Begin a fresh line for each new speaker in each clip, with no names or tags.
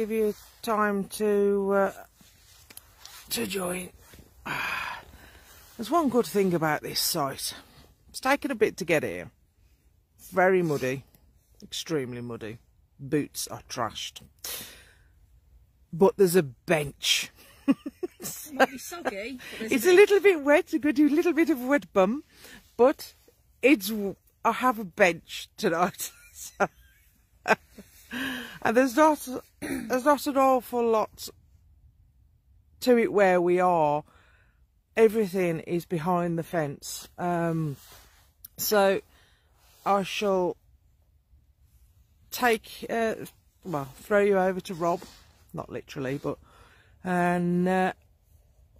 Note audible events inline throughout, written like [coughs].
give you time to uh, to join. [sighs] There's one good thing about this site. It's taken a bit to get here. Very muddy, extremely muddy. Boots are trashed. But there's a bench.
It might be soggy.
It's a little bit wet, a good a little bit of wet bum, but it's I have a bench tonight. So- [laughs] [laughs] and there's not there's not an awful lot to it where we are. Everything is behind the fence. Um, so I shall take uh, well throw you over to Rob, not literally, but and uh,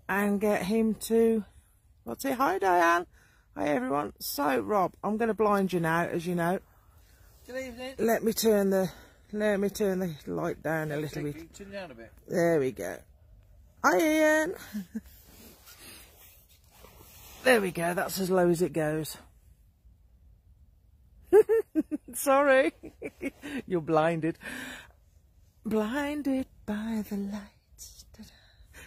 and get him to what's it? Hi Diane. Hi everyone. So Rob, I'm going to blind you now, as you know.
Good evening.
Let me turn the let me turn the light down a little bit.
Turn down a bit.
There we go. Hi Ian. [laughs] there we go. That's as low as it goes. [laughs] Sorry, [laughs] you're blinded. Blinded by the lights.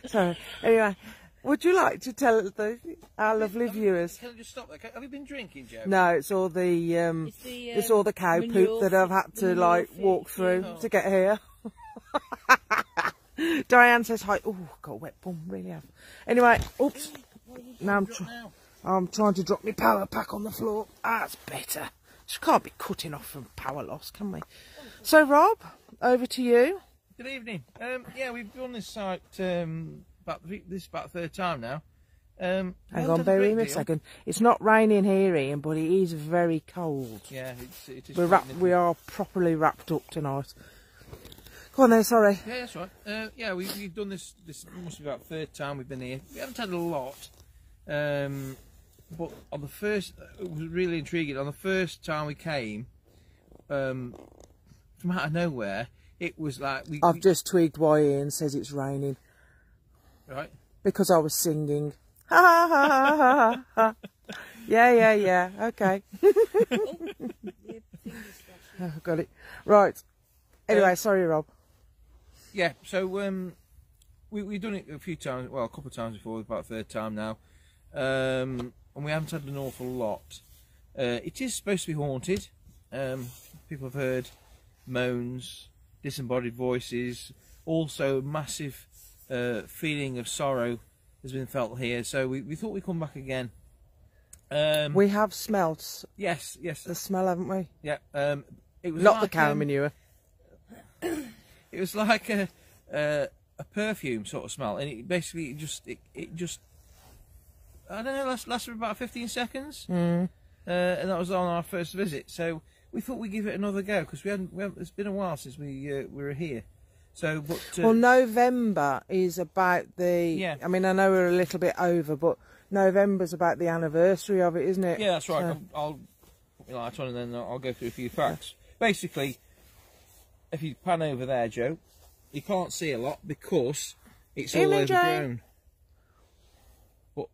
Sorry. Anyway, would you like to tell the, our lovely viewers?
Can I just stop there? Have you been drinking, Joe?
No, it's all the um,
It's the,
it's
um,
all the cow poop that I've had to like
feed-
walk through
Oh.
to get here. [laughs] Diane says hi. Oh, got a wet bum, really have. Anyway, oops. Now I'm, tr-
Now.
I'm trying to drop my power pack on the floor. That's better. Just can't be cutting off from power loss, can we? So, Rob, over to you.
Good evening. Um, yeah, we've done this site um, about the, this is about the third time now. Um,
Hang on, bear with me a second. It's not raining here, Ian, but it is very cold.
Yeah, it's, it is.
We're
quite
wrap-
nippy.
we are properly wrapped up tonight. Go on then, sorry.
Yeah, that's right. Uh, yeah, we, we've done this. This must be about the third time we've been here. We haven't had a lot, um, but on the first, it was really intriguing. On the first time we came, um, from out of nowhere, it was like we,
I've
we-
just twigged why Ian says it's raining
right.
because I was singing. Ha ha ha ha ha ha. Yeah, yeah, yeah. Okay. Oh, [laughs] got it. Right. Anyway, sorry, Rob.
Yeah, so um, we, we've done it a few times, well, a couple of times before, about third time now, um, and we haven't had an awful lot. Uh, it is supposed to be haunted. Um, people have heard moans, disembodied voices, also massive uh, feeling of sorrow has been felt here. So we, we thought we'd come back again. Um,
We have smelt
yes, yes,
the smell, haven't we?
yeah. Um, it was
Not the cow
um,
manure. [coughs]
It was like a, a a perfume sort of smell, and it basically it just it, it just I don't know last lasted for about fifteen seconds,
Mm.
uh, and that was on our first visit. So we thought we'd give it another go because we hadn't, we haven't. It's been a while since we uh, we were here. So, but uh,
Well, November is about the.
Yeah.
I mean, I know we're a little bit over, but November's about the anniversary of it, isn't it?
yeah, that's right.
So-
I'll, I'll put my light on and then I'll go through a few facts. Basically, if you pan over there, Joe, you can't see a lot because it's all overgrown. But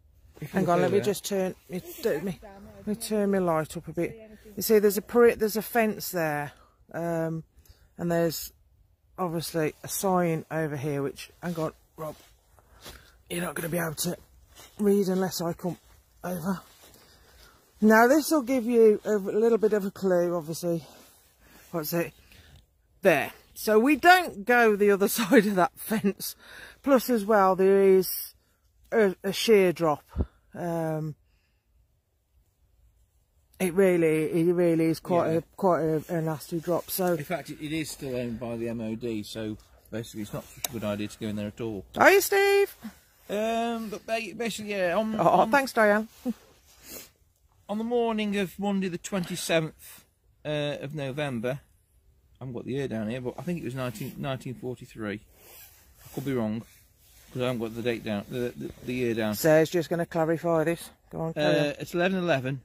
Hang on, let me
there-
just turn me, me, let me turn my light up a bit. You see, there's a there's a fence there, um, and there's obviously a sign over here. Which hang on, Rob, you're not going to be able to read unless I come over. Now this will give you a little bit of a clue. Obviously, what's it? There. So we don't go the other [laughs] side of that fence. Plus, as well, there is a, a sheer drop. Um, it really, it really is quite
Yeah.
a quite a, a nasty drop. So,
In fact, it, it is still owned by the MOD, so basically it's not such a good idea to go in there at all.
are you, Steve?
Um, but basically, yeah, on,
Oh,
on,
thanks, Diane.
on the morning of Monday the 27th uh, of November, I haven't got the year down here, but I think it was 19, 1943. I could be wrong, because I haven't got the date down, the, the, the year down.
Sarah's just going to clarify this. Go on.
Uh, it's 11:11.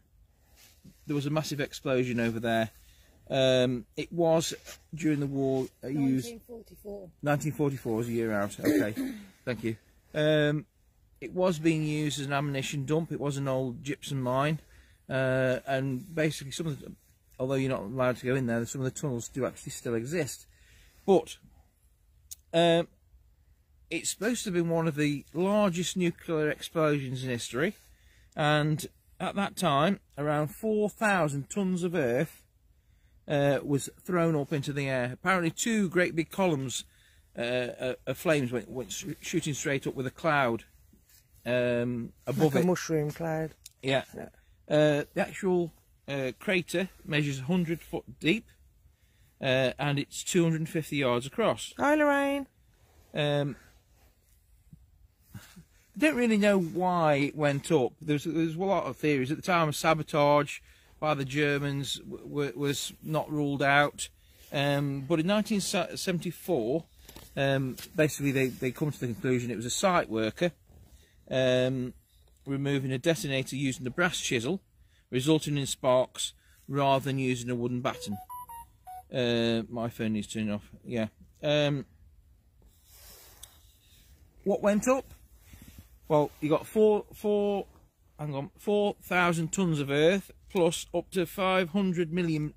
There was a massive explosion over there. Um, it was during the war uh, used
1944.
1944 was a year out. Okay, [coughs] thank you. Um, it was being used as an ammunition dump. It was an old gypsum mine, uh, and basically some of the, although you're not allowed to go in there, some of the tunnels do actually still exist. But Um, it's supposed to have been one of the largest nuclear explosions in history, and at that time, around 4,000 tons of earth uh, was thrown up into the air. Apparently, two great big columns uh, uh, of flames went, went sh- shooting straight up with a cloud um, above
like
it.
a mushroom cloud.
Yeah.
Yeah.
Uh, the actual uh, crater measures 100 foot deep, uh, and it's 250 yards across.
Hi, Lorraine.
Um, I don't really know why it went up. There's there's a lot of theories at the time. Sabotage by the Germans was not ruled out, um, but in 1974, um, basically they they come to the conclusion it was a site worker um, removing a detonator using a brass chisel, resulting in sparks rather than using a wooden batten. Uh, my phone needs turning off. Yeah. Um, what went up? Well, you got four, four, hang on, four thousand tons of earth plus up to five hundred million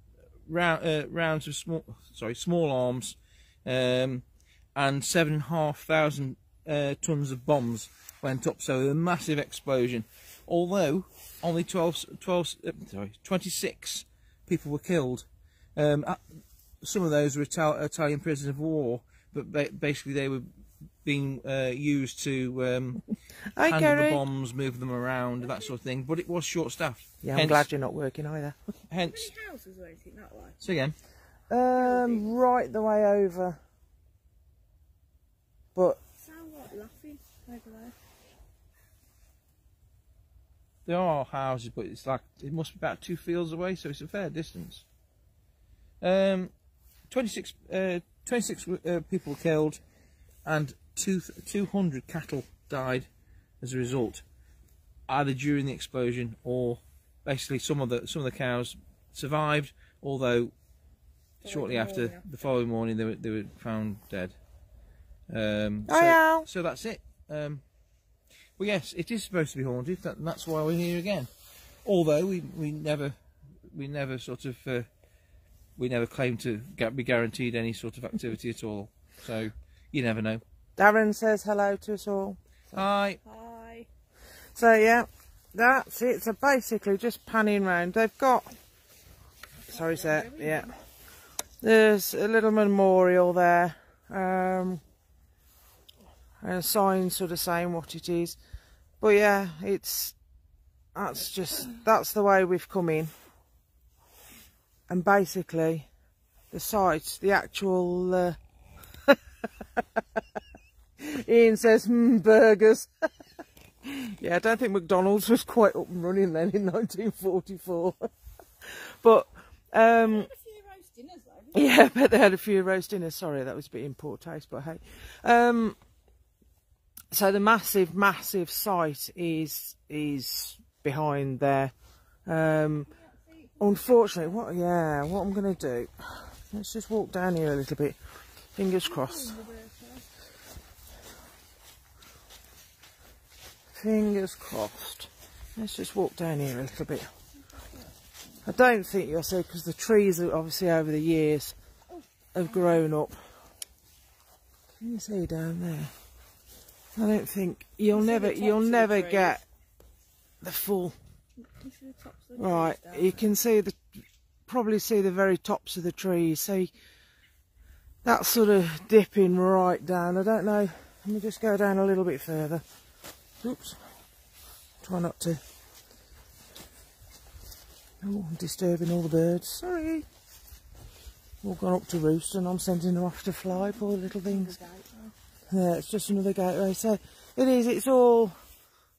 round, uh, rounds of small, sorry, small arms, um, and seven and a half thousand uh, tons of bombs went up. So a massive explosion. Although only 12, 12 uh, sorry, 26 people were killed. Um, uh, some of those were Ital- Italian prisoners of war, but ba- basically they were being uh, used to um, [laughs]
Hi,
handle the bombs, move them around, that sort of thing. But it was short staffed.
Yeah, I'm
hence,
glad you're not working either. [laughs]
Hence,
Any houses or anything that way?
so again,
Um, right the way over. But
Sound like laughing over there.
there are houses, but it's like it must be about two fields away, so it's a fair distance. Um, 26, uh, 26 uh, people were killed, and two, 200 cattle died as a result, either during the explosion or basically some of the some of the cows survived, although shortly after the following morning they were they were found dead. Um, so, so that's it. Um, well, yes, it is supposed to be haunted. That, and that's why we're here again. Although we we never we never sort of uh, we never claim to be guaranteed any sort of activity at all. So you never know.
Darren says hello to us all.
Hi.
Hi.
So yeah, that's it. So basically, just panning round. They've got. Sorry, sir. Yeah. There's a little memorial there. Um, and a sign sort of saying what it is. But yeah, it's that's just that's the way we've come in. And basically, the site, the actual. Uh, [laughs] Ian says, hmm, burgers. [laughs] yeah, I don't think McDonald's was quite up and running then in 1944. [laughs] but, um,
A few roast dinners though.
yeah, [laughs] but they had a few roast dinners. Sorry, that was a bit in poor taste, but hey. Um, so the massive, massive site is is behind there. Um, unfortunately, what? Yeah, what I'm going to do? Let's just walk down here a little bit. Fingers crossed. Fingers crossed. Let's just walk down here a little bit. I don't think you'll see because the trees are obviously over the years have grown up. Can you see down there? I don't think you'll never you'll
of the
never get the full
the tops of the
right. You
there?
can see the probably see the very tops of the trees. See that sort of dipping right down. I don't know. Let me just go down a little bit further. Oops. Try not to. Oh, I'm disturbing all the birds. Sorry. All gone up to roost and I'm sending them off to fly, poor little things. Yeah, it's just another gateway. So it is, it's all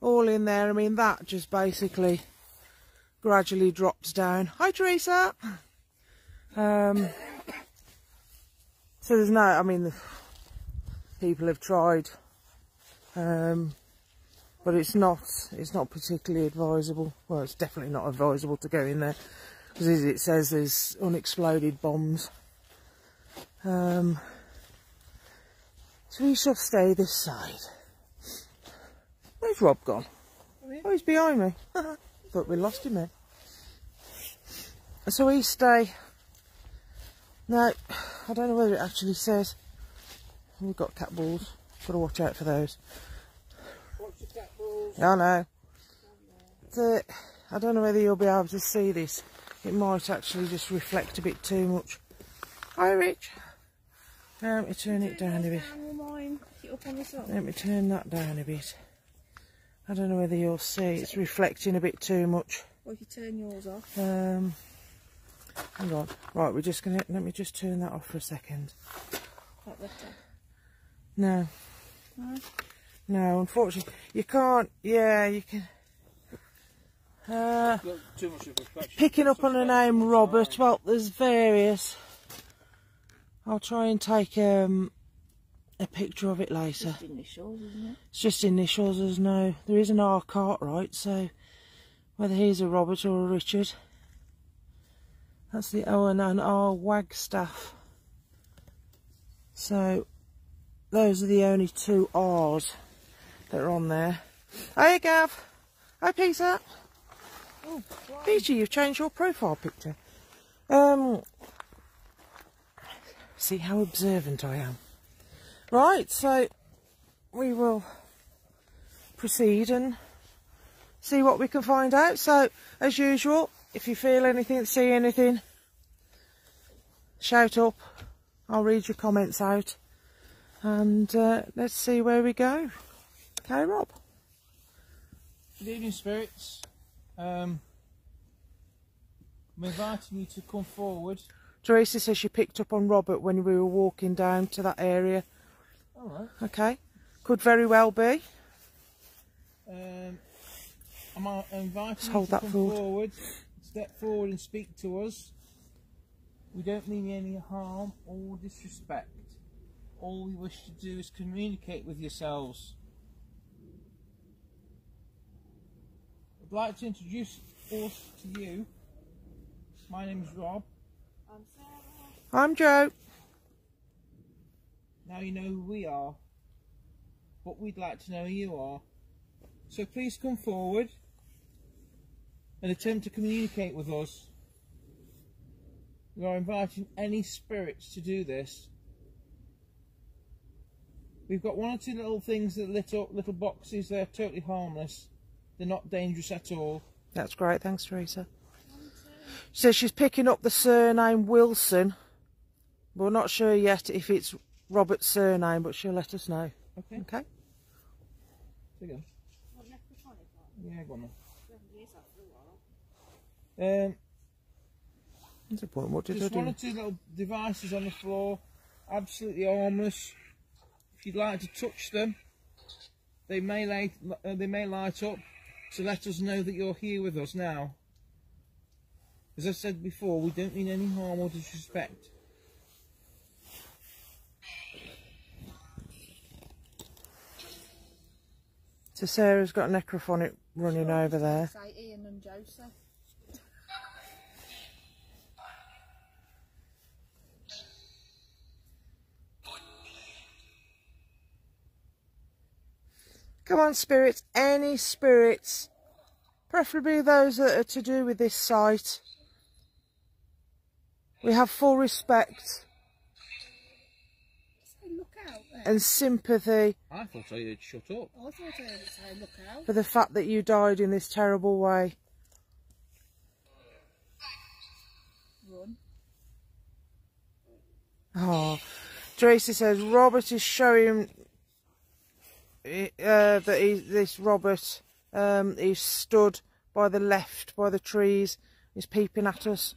all in there. I mean that just basically gradually drops down. Hi Teresa. Um so there's no I mean the people have tried um but it's not it's not particularly advisable. Well, it's definitely not advisable to go in there because as it says there's unexploded bombs. Um, so we shall stay this side. Where's Rob gone? Oh, he's behind me. [laughs] Thought we lost him there. So we stay. No, I don't know whether it actually says. We've got cat balls. Got to watch out for those.
Watch the cat balls.
Yeah, I know. The, I don't know whether you'll be able to see this. It might actually just reflect a bit too much. Hi, Rich. Now let me turn it down a bit.
Down with mine. Pick it up on the side.
Let me turn that down a bit. I don't know whether you'll see. It's reflecting a bit too much.
Or if you turn yours off.
Um, hang on. Right, we're just gonna. Let me just turn that off for a second.
Like better.
No,
No?
No. Unfortunately, you can't. Yeah, you can. Uh,
too much of a
picking up on the name Robert. Well, there's various. I'll try and take um, a picture of it later.
Just initials, isn't it?
It's just initials. There's no. There is an R Cartwright, so whether he's a Robert or a Richard. That's the O and an R Wagstaff. So those are the only two R's that are on there. Hey Gav. Hi Peter.
Oh,
Peter, you've changed your profile picture. Um, see how observant I am. Right, so we will proceed and see what we can find out. So, as usual, if you feel anything, see anything, shout up. I'll read your comments out, and uh, let's see where we go. Okay, Rob.
Good evening, spirits. Um, I'm inviting you to come forward.
Teresa says she picked up on Robert when we were walking down to that area.
All right.
Okay, could very well be.
Um, I'm uh, inviting you
hold
to
that
come
forward.
forward. Step forward and speak to us. We don't mean any harm or disrespect. All we wish to do is communicate with yourselves. I'd like to introduce us to you. My name is Rob.
I'm Sarah.
I'm Joe.
Now you know who we are, but we'd like to know who you are. So please come forward and attempt to communicate with us. We are inviting any spirits to do this. We've got one or two little things that lit up, little boxes. They're totally harmless. They're not dangerous at all.
That's great, thanks, Teresa. She says she's picking up the surname Wilson. We're not sure yet if it's Robert's surname, but she'll let us know.
Okay.
Okay.
There you go.
What one?
Yeah, go on then.
We haven't used that for a while.
Um,
That's a point. What did I
Just one or two little devices on the floor, absolutely harmless. If you'd like to touch them, they may light, uh, they may light up to let us know that you're here with us now. As I said before, we don't mean any harm or disrespect.
So Sarah's got a necrophonic running over there.
Say Ian and Joseph.
Come on, spirits. Any spirits. Preferably those that are to do with this site. We have full respect
look out
and sympathy
I thought I had shut up.
I thought I heard say look out.
for the fact that you died in this terrible way.
Run.
Oh, Tracy says Robert is showing uh, that he, this Robert um, he's stood by the left by the trees. He's peeping at us.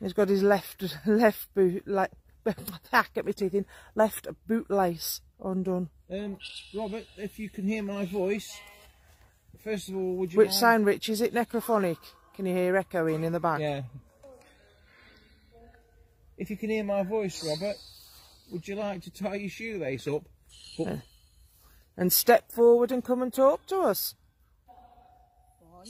He's got his left [laughs] left boot like [laughs] get me teeth in left bootlace undone.
Um, Robert, if you can hear my voice, first of all, would you
Which
mind?
sound, Rich? Is it necrophonic? Can you hear echoing in the back?
Yeah. If you can hear my voice, Robert, would you like to tie your shoelace up? But
And step forward and come and talk to us.
Why?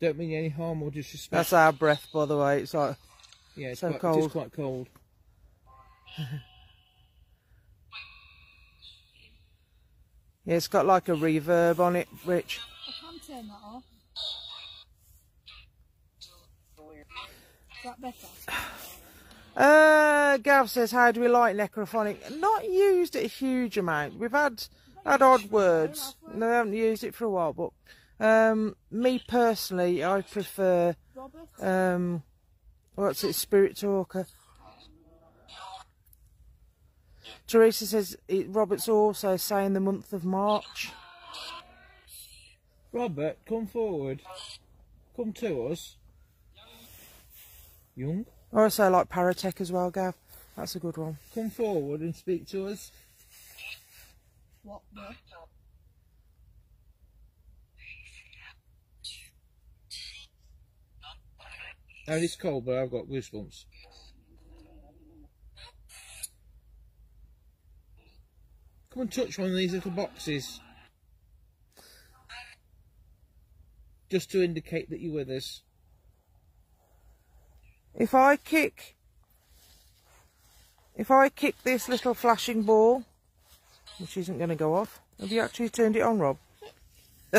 don't mean any harm or disrespect.
That's our breath, by the way. It's like
yeah, it's
so
quite,
cold.
is quite cold. [laughs]
yeah, it's got like a reverb on it, Rich.
I can turn that off. that better?
Uh, Gav says, how do we like necrophonic? Not used a huge amount. We've had had odd words. No, haven't used it for a while, but um, me personally, I prefer um, what's it, Spirit Talker. Teresa says it, Robert's also saying the month of March.
Robert, come forward. Come to us. Young,
I also like Paratech as well, Gav. That's a good one.
come forward and speak to us.
What? What?
And it's cold, but I've got goosebumps. Come and touch one of these little boxes. Just to indicate that you're with us.
If I kick, if I kick this little flashing ball, which isn't going to go off, have you actually turned it on, Rob? [laughs]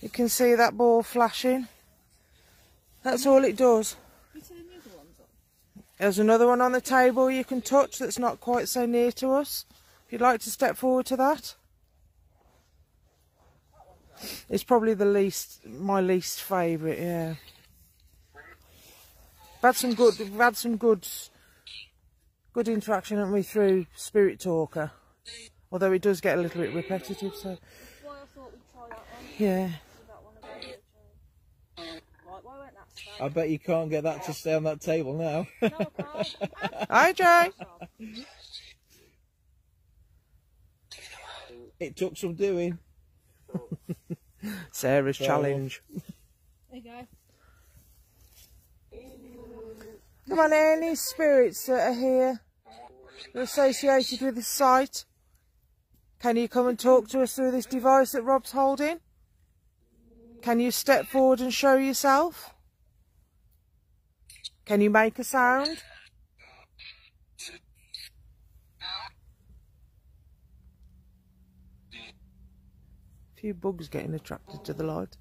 you can see that ball flashing. That's all it does. There's another one on the table you can touch that's not quite so near to us. If you'd like to step forward to that. It's probably the least, my least favourite, yeah. We've had some good, we've had some good, good interaction, haven't we, through Spirit Talker. Although it does get a little bit repetitive, so,
Why I thought we'd try that one.
yeah.
That one again. Right, why won't that?
I bet you can't get that to stay on that table now. [laughs]
No, I can't.
Hi, Jay.
it took some doing. [laughs]
Sarah's
So-
challenge.
There you go.
Come on, any spirits that are here, that are associated with this site, can you come and talk to us through this device that Rob's holding? Can you step forward and show yourself? Can you make a sound? A few bugs getting attracted to the light.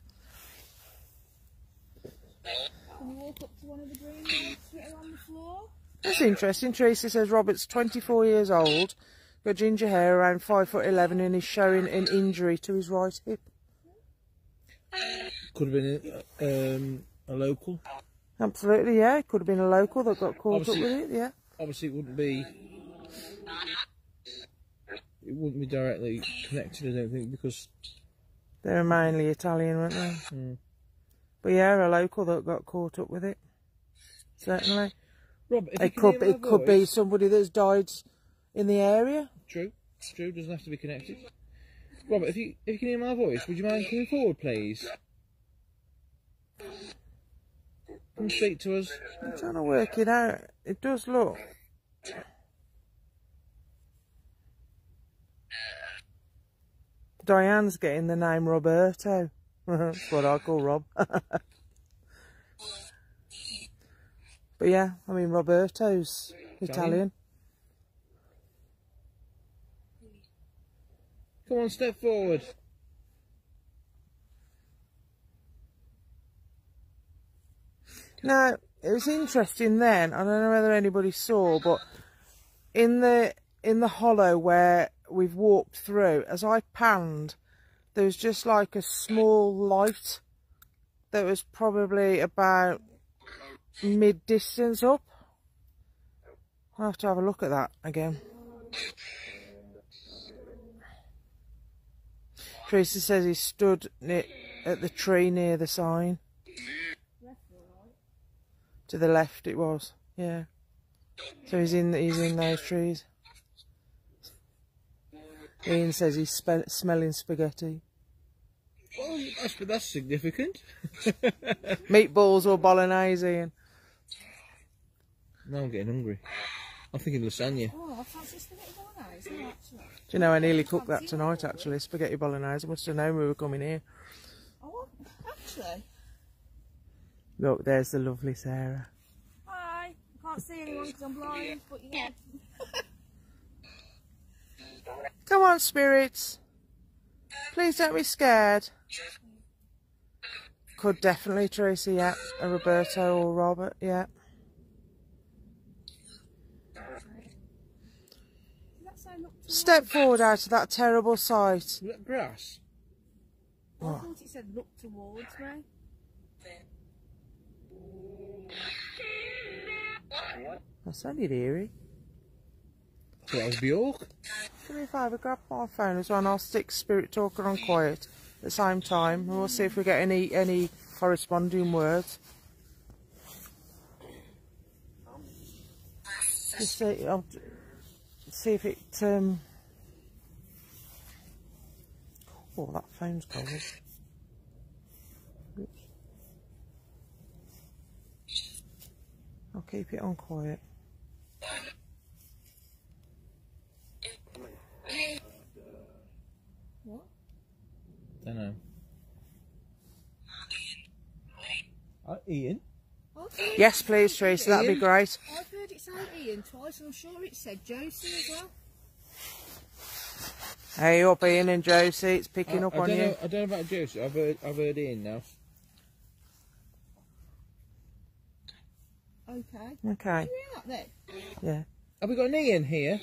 Can you walk up to one of the green ones that on the floor?
That's interesting. Tracy says Robert's 24 years old, got ginger hair, around 5 foot 11, and is showing an injury to his right hip.
Could have been a, um, a local.
Absolutely, yeah. Could have been a local that got caught
Obviously-
up with it, yeah.
Obviously, it wouldn't be. It wouldn't be directly connected, I don't think, because
They were mainly Italian, weren't they?
Mm.
But yeah, a local that got caught up with it. Certainly.
Rob, if you
It could, it could be
voice-
somebody that's died in the area.
True, true. Doesn't have to be connected. Robert, if you if you can hear my voice, would you mind coming forward, please? Come speak to us.
I'm trying to work it out. It does look. Diane's getting the name Roberto. [laughs] That's what I call Rob. [laughs] but yeah, I mean Roberto's Italian.
Come on, step forward.
Now, it was interesting then, I don't know whether anybody saw, but in the in the hollow where we've walked through, as I panned, there was just like a small light that was probably about mid distance up. I'll have to have a look at that again. Teresa says he stood near, at the tree near the sign. To the left it was, yeah. So he's in he's in those trees. Ian says he's spe- smelling spaghetti.
Well, that's that's significant. [laughs]
Meatballs or bolognese, Ian.
Now I'm getting hungry. I'm thinking lasagna.
Oh, I fancy spaghetti bolognese. Actually.
Do you know I nearly cooked that tonight actually, spaghetti bolognese. I must have known we were coming here.
Oh, actually.
Look, there's the lovely Sarah.
Hi. I can't see anyone because I'm blind, but yeah. [laughs]
Come on, spirits. Please don't be scared. could definitely, Tracy, yeah. A Roberto or Robert, yeah.
Does that say look towards?
Step forward out of that terrible sight.
Is that grass?
I thought it said look towards me.
That sounded eerie.
Was Bjork.
Give me a favour, grab my phone as well and I'll stick Spirit Talker on quiet at the same time we'll see if we get any any corresponding words. Just see, I'll see if it um Oh that phone's. I'll keep it on quiet.
What?
Don't know. Uh, Ian?
Yes please Tracy, that'd be great.
I've heard it say Ian twice, and I'm sure it said Josie as well.
Hey up Ian and Josie, it's picking
I,
up
I
on
don't
you.
know. I don't know about Joseph. I've heard. I've heard Ian now.
Okay.
Okay,
Did you hear then?
yeah.
Have we got an Ian here?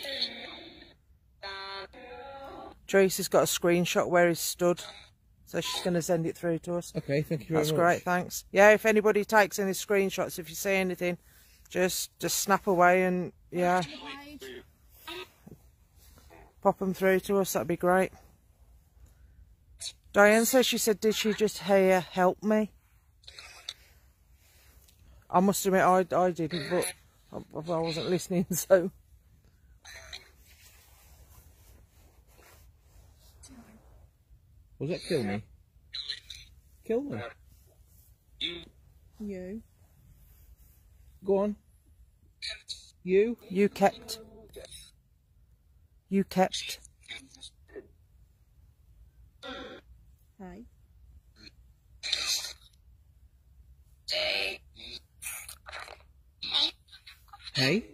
Tracy's got a screenshot where he's stood, so she's going to send it through to us.
Okay, thank you very much.
That's
much.
great, thanks. Yeah, if anybody takes any screenshots, if you see anything, just just snap away and yeah, pop them through to us. That'd be great. Diane says she said, did she just hear help me? I must admit, I I didn't, but I, I wasn't listening, [laughs] so.
Was that kill me? Kill me.
Uh, you.
Go on. You.
You kept. You kept.
Hey.
Hey.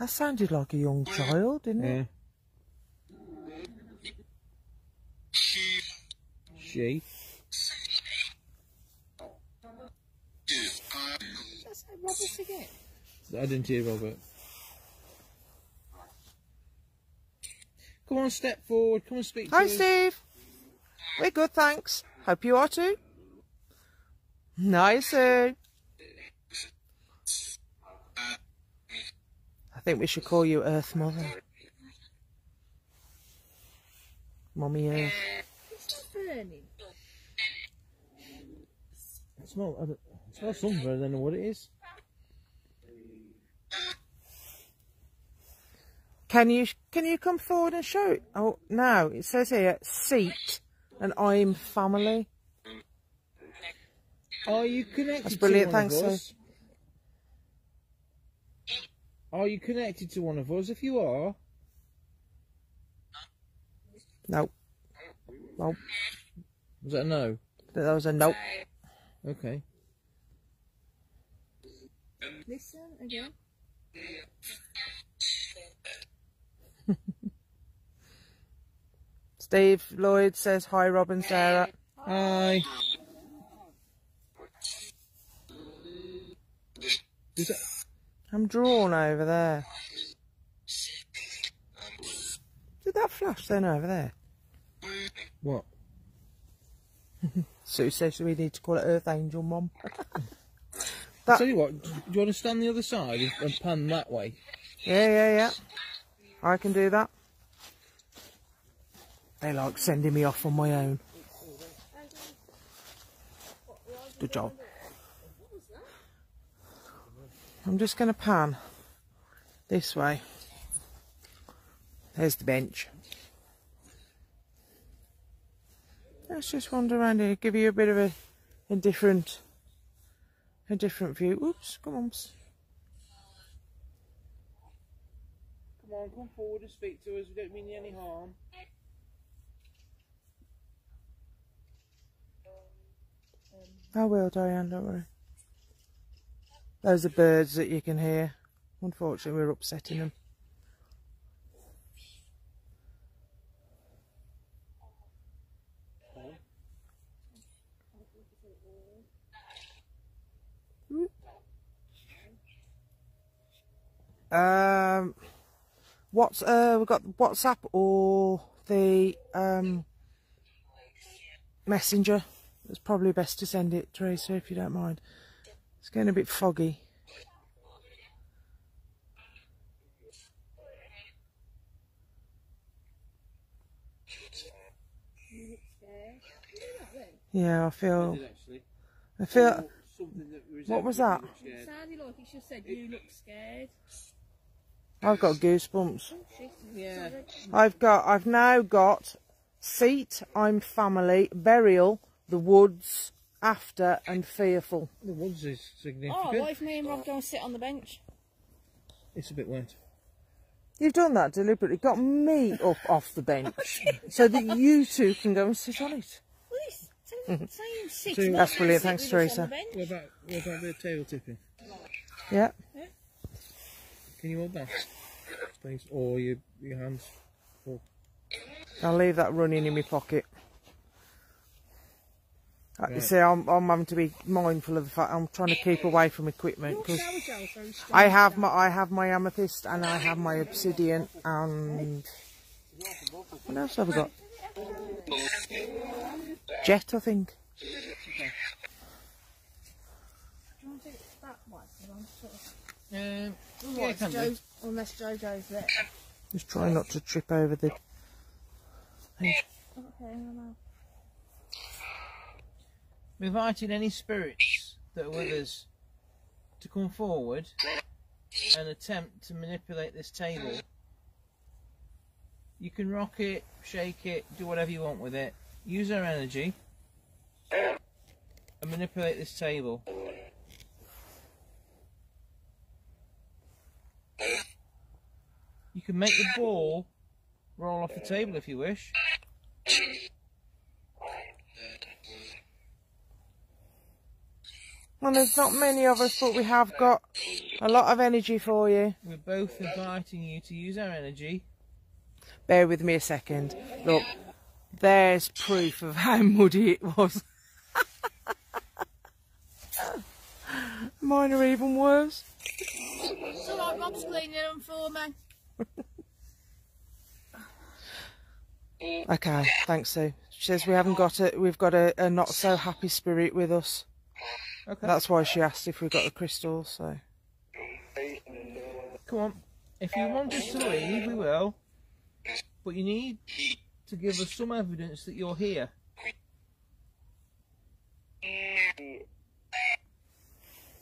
That sounded like a young child, didn't
Yeah.
it?
She.
Did that Robert again?
I didn't hear Robert. Come on, step forward. Come and speak
Hi,
to us.
Hi Steve. We're good, thanks. Hope you are too. Nice. eh? I think we should call you Earth Mother. Mommy Earth.
It's not burning.
It smells. I don't- it smells something. I don't know what it is.
Can you can you come forward and show it? Oh, no. It says here seat, and I'm family.
Are you connected
That's brilliant,
to one
thanks,
of us? Are you connected to one of us? If you are,
No. Nope.
was that a no?
That was a nope.
Okay.
Listen again.
Steve Lloyd says hi, Rob and Sarah.
Hi. Is that,
I'm drawn over there. Did that flash then over there?
What? [laughs]
Sue says we need to call it Earth Angel Mom. [laughs]
I'll tell you what. Do you want to stand the other side and- and pan that way?
Yeah, yeah, yeah. I can do that. They like sending me off on my own. Good job. I'm just going to pan this way. There's the bench. Let's just wander around here, give you a bit of a, a different, a different view. Oops, come on.
Come on, come forward and speak to us. We don't mean you any harm.
I will, Diane, don't worry. Those are birds that you can hear. Unfortunately, we're upsetting them. Um, what's uh, we've got WhatsApp or the um messenger. It's probably best to send it, Teresa, if you don't mind. It's getting a bit foggy. Yeah, I feel. I feel. What was that?
It sounded like it just said you look scared.
I've got goosebumps.
Yeah.
I've got. I've now got seat. I'm family. Burial. The woods. After and fearful.
The woods is significant.
Oh,
significant.
what if me and Rob go and sit on the bench?
It's a bit wet.
You've done that deliberately. Got me up off the bench [laughs] so that you two can go and sit on it.
Well, it's saying, saying sit.
So- [laughs]
not
That's brilliant, thanks,
with us on
Teresa.
the bench.
What about what about the table tipping?
Yeah.
Can you hold that, please? Or your your hands?
I'll leave that running in my pocket. Uh, You see, I'm, I'm having to be mindful of the fact I'm trying to keep away from equipment because
shower gel's very strong.
I have my I have my amethyst and I have my obsidian and what else have I got? Jet, I think.
Do you want to take it that way? 'Cause I'm sort of-
yeah,
Unless
can.
Joe- Unless Joe goes there.
Just try not to trip over the.
Okay,
We're inviting any spirits that are with us to come forward and attempt to manipulate this table. You can rock it, shake it, do whatever you want with it. Use our energy and manipulate this table. You can make the ball roll off the table if you wish.
Well, there's not many of us, but we have got a lot of energy for you.
We're both inviting you to use our energy
Bear with me a second. Look, there's proof of how muddy it was. [laughs] Mine are even worse.
It's alright, Rob's cleaning them for me. [laughs]
Okay, thanks, Sue. She says we haven't got a we've got a, a not so happy spirit with us.
Okay.
That's why she asked if we've got the crystal. So
Come on. If you want us to leave, we will. But you need to give us some evidence that you're here.
Is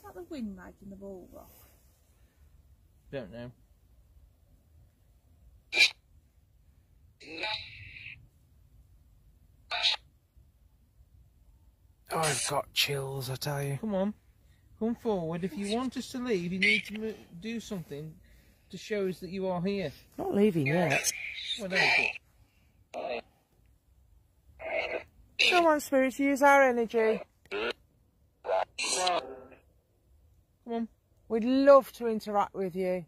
that the wind making the ball rock?
Don't know.
Oh, I've got chills. I tell you.
Come on. Come forward. If you want us to leave, you need to mo- do something to show us that you are here.
Not leaving yet.
Well, no, but
Come on, spirits, use our energy.
come on.
We'd love to interact with you.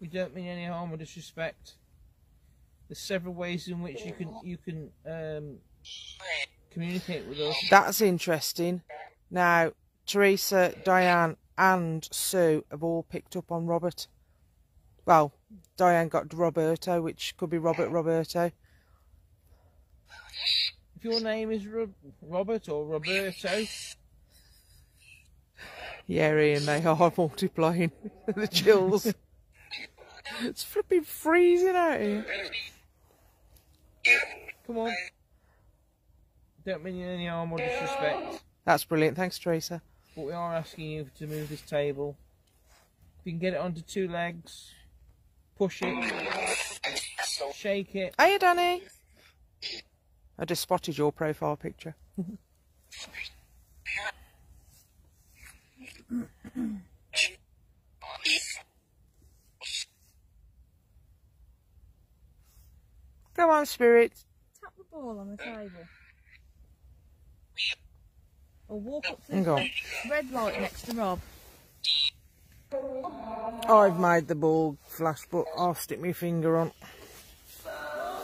We don't mean any harm or disrespect. There's several ways in which you can you can um, communicate with us.
That's interesting. Now, Teresa, Diane, and Sue have all picked up on Robert. Well, Diane got Roberto, which could be Robert Roberto.
If your name is Ro- Robert or Roberto,
Yeah, Ian, they are [laughs] multiplying [laughs] the chills. it's flipping freezing out here.
Come on. Don't mean any harm or disrespect.
That's brilliant. Thanks, Teresa.
But we are asking you to move this table. If you can get it onto two legs, push it, shake it.
Hiya, Danny. I just spotted your profile picture. [laughs] Come on, spirit.
Tap the ball on the table. Or walk up to the red light next to Rob.
I've made the ball flash, but I'll stick my finger on.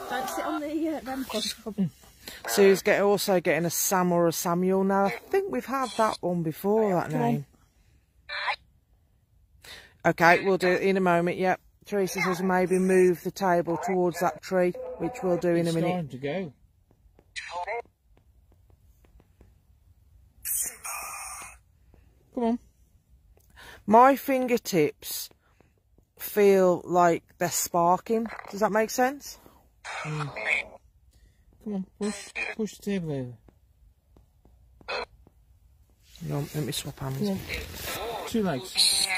Don't sit on the uh, REM pod, Rob.
Sue's get, also getting a Sam or a Samuel now. I think we've had that one before, that name. Okay, we'll do it in a moment. Yep. Teresa says maybe move the table towards that tree, which we'll do in a
It's
minute.
time to go. Come on.
My fingertips feel like they're sparking. Does that make sense? Mm.
Come on, push, push the table over.
No, let me swap hands.
Two legs.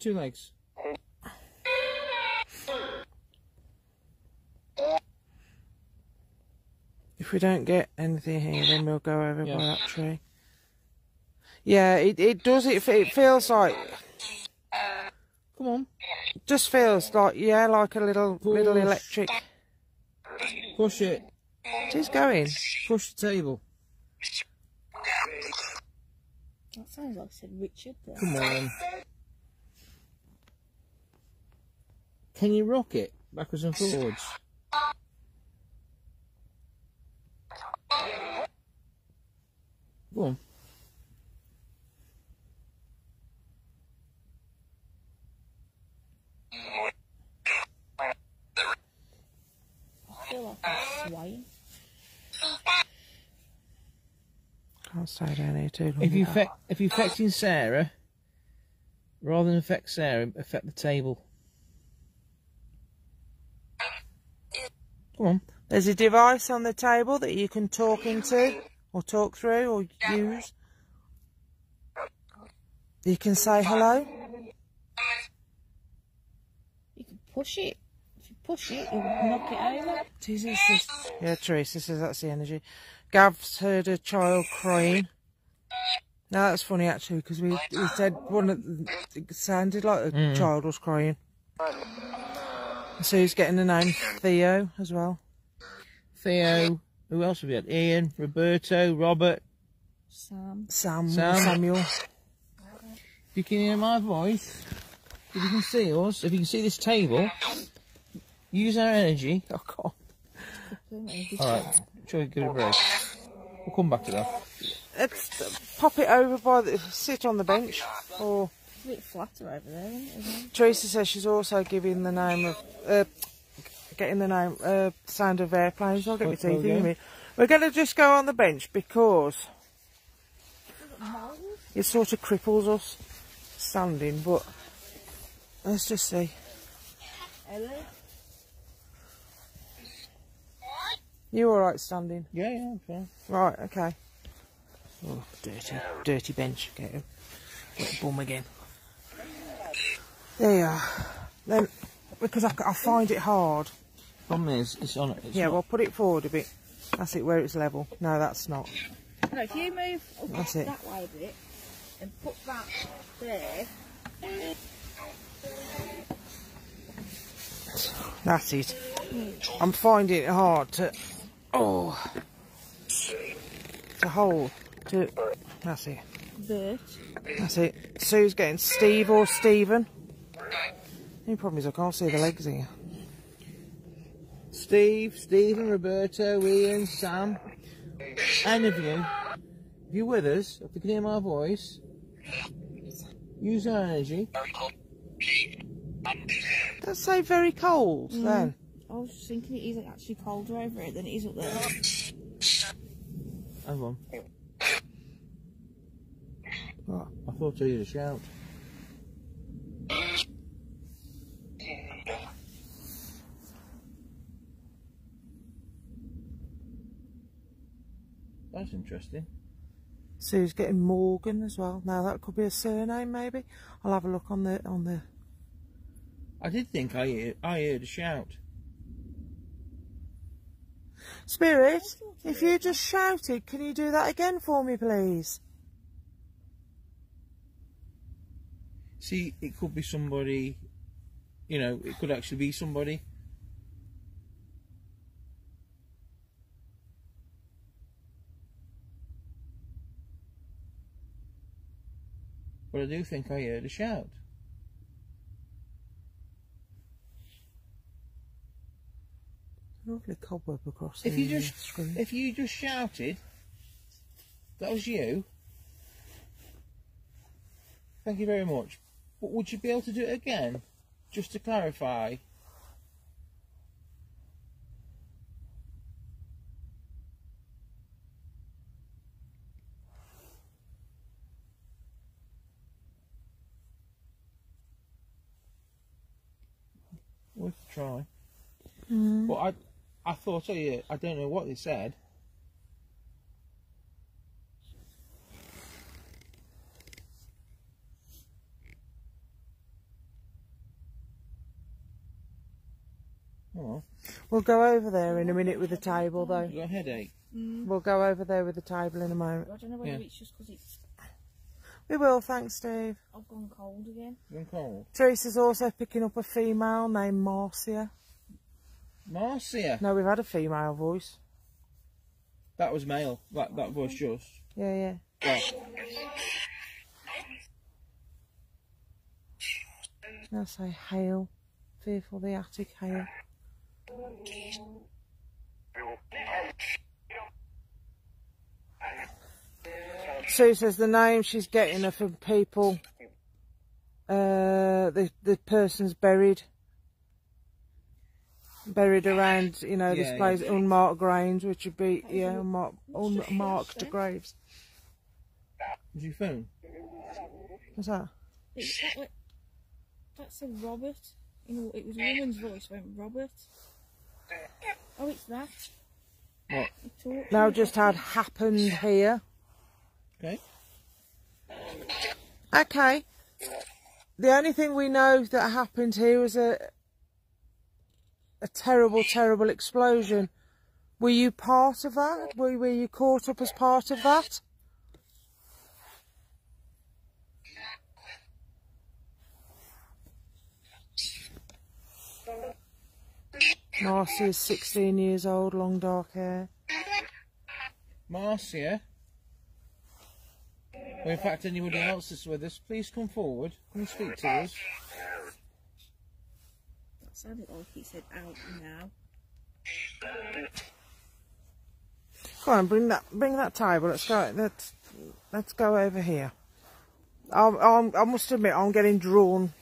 Two legs.
If we don't get anything here, then we'll go over
Yeah.
by that tree. Yeah, it, it does. It, it feels like,
Come on.
just feels like, yeah, like a little, little electric.
Push it.
It is going.
Push the table.
That sounds like I said Richard there.
Come on. Can you rock it backwards and forwards? Go on.
I feel like I'm swaying.
Can't stay down here too long.
If you affect, if you're affecting Sarah, rather than affect Sarah, affect the table. Come on.
There's a device on the table that you can talk into, or talk through, or use. You can say hello.
You can push it. If you push it, you'll knock it over.
Jesus, this... Yeah, Teresa says that's the energy. Gav's heard a child crying. Now that's funny actually because we, we said one of the, it sounded like a mm. child was crying. So he's getting the name Theo as well.
Theo. Who else have we had? Ian, Roberto, Robert.
Sam.
Sam,
Sam.
Samuel.
If you can hear my voice, if you can see us, if you can see this table, use our energy. [laughs] Oh, God. Alright, shall we give it a break? We'll come back to that.
Let's pop it over by the sit on the bench. Or
It's a bit flatter over there, isn't it? as?
Teresa says she's also giving the name of uh, getting the name uh, sound of airplanes. I'll get my teeth in minute. We're going to just go on the bench because it sort of cripples us standing. But let's just see.
Ellie?
You all right standing?
Yeah, yeah, I'm fine.
Right. Okay. Oh, dirty, dirty bench. Get him. Wet bum again. There you are. Then, because I, I find it hard.
Problem is, it's on. It's
yeah,
not-
well, put it forward a bit. That's it, where it's level. No, that's not.
No, if you move up
That's it.
that way a bit and put that there,
That's it. I'm finding it hard to. Oh. To hold. To. That's it.
Bert.
That's it. Sue's getting Steve or Stephen. The only problem is I can't see the legs here.
Steve, Stephen, Roberto, Ian, Sam, any of you, if you're with us, if you can hear my voice, use our energy.
Let's say very cold mm. then.
I was just thinking it is actually colder over it than it is up there.
Hang on.
What?
I thought I heard a shout. That's interesting.
Sue's getting Morgan as well. Now that could be a surname maybe. I'll have a look on the on the
I did think I heard, I heard a shout.
Spirit, if you just shouted, can you do that again for me please?
See, it could be somebody, you know, it could actually be somebody. But I do think I heard a shout.
Lovely cobweb across
If you just
screen.
if you just shouted, that was you. Thank you very much. But would you be able to do it again? Just to clarify. Worth a try.
Mm.
But I, I thought, oh yeah, I don't know what they said. Oh,
We'll go over there in a minute with the table, though.
you got a headache.
Mm.
We'll go over there with the table in a moment.
I don't know whether
Yeah.
it's just because it's
We will, thanks, Steve.
I've gone cold again.
You gone cold?
Teresa's also picking up a female named Marcia.
Marcia.
No, we've had a female voice.
That was male. That that voice just.
Yeah, yeah.
Well,
I say hail. Fearful the attic hail. Sue says the name she's getting are from people. Uh, the the person's buried. Buried around, you know, this
Yeah,
place unmarked graves, which would be yeah, unmarked, unmarked graves.
was your phone?
What's that?
It's that, like, that said Robert. You know, it was a woman's voice went Robert. Oh, it's that.
What?
Now just had happened here.
Okay.
Okay. The only thing we know that happened here was a a terrible, terrible explosion. Were you part of that? Were, were you caught up as part of that? Marcy is 16 years old, long dark hair.
Marcia. Or in fact, anybody else that's with us, please come forward. Come and speak to us.
That sounded like he said out now.
Go on, bring that, bring that table. Let's go. Let's let's go over here. I'm, I'm, I must admit, I'm getting drawn.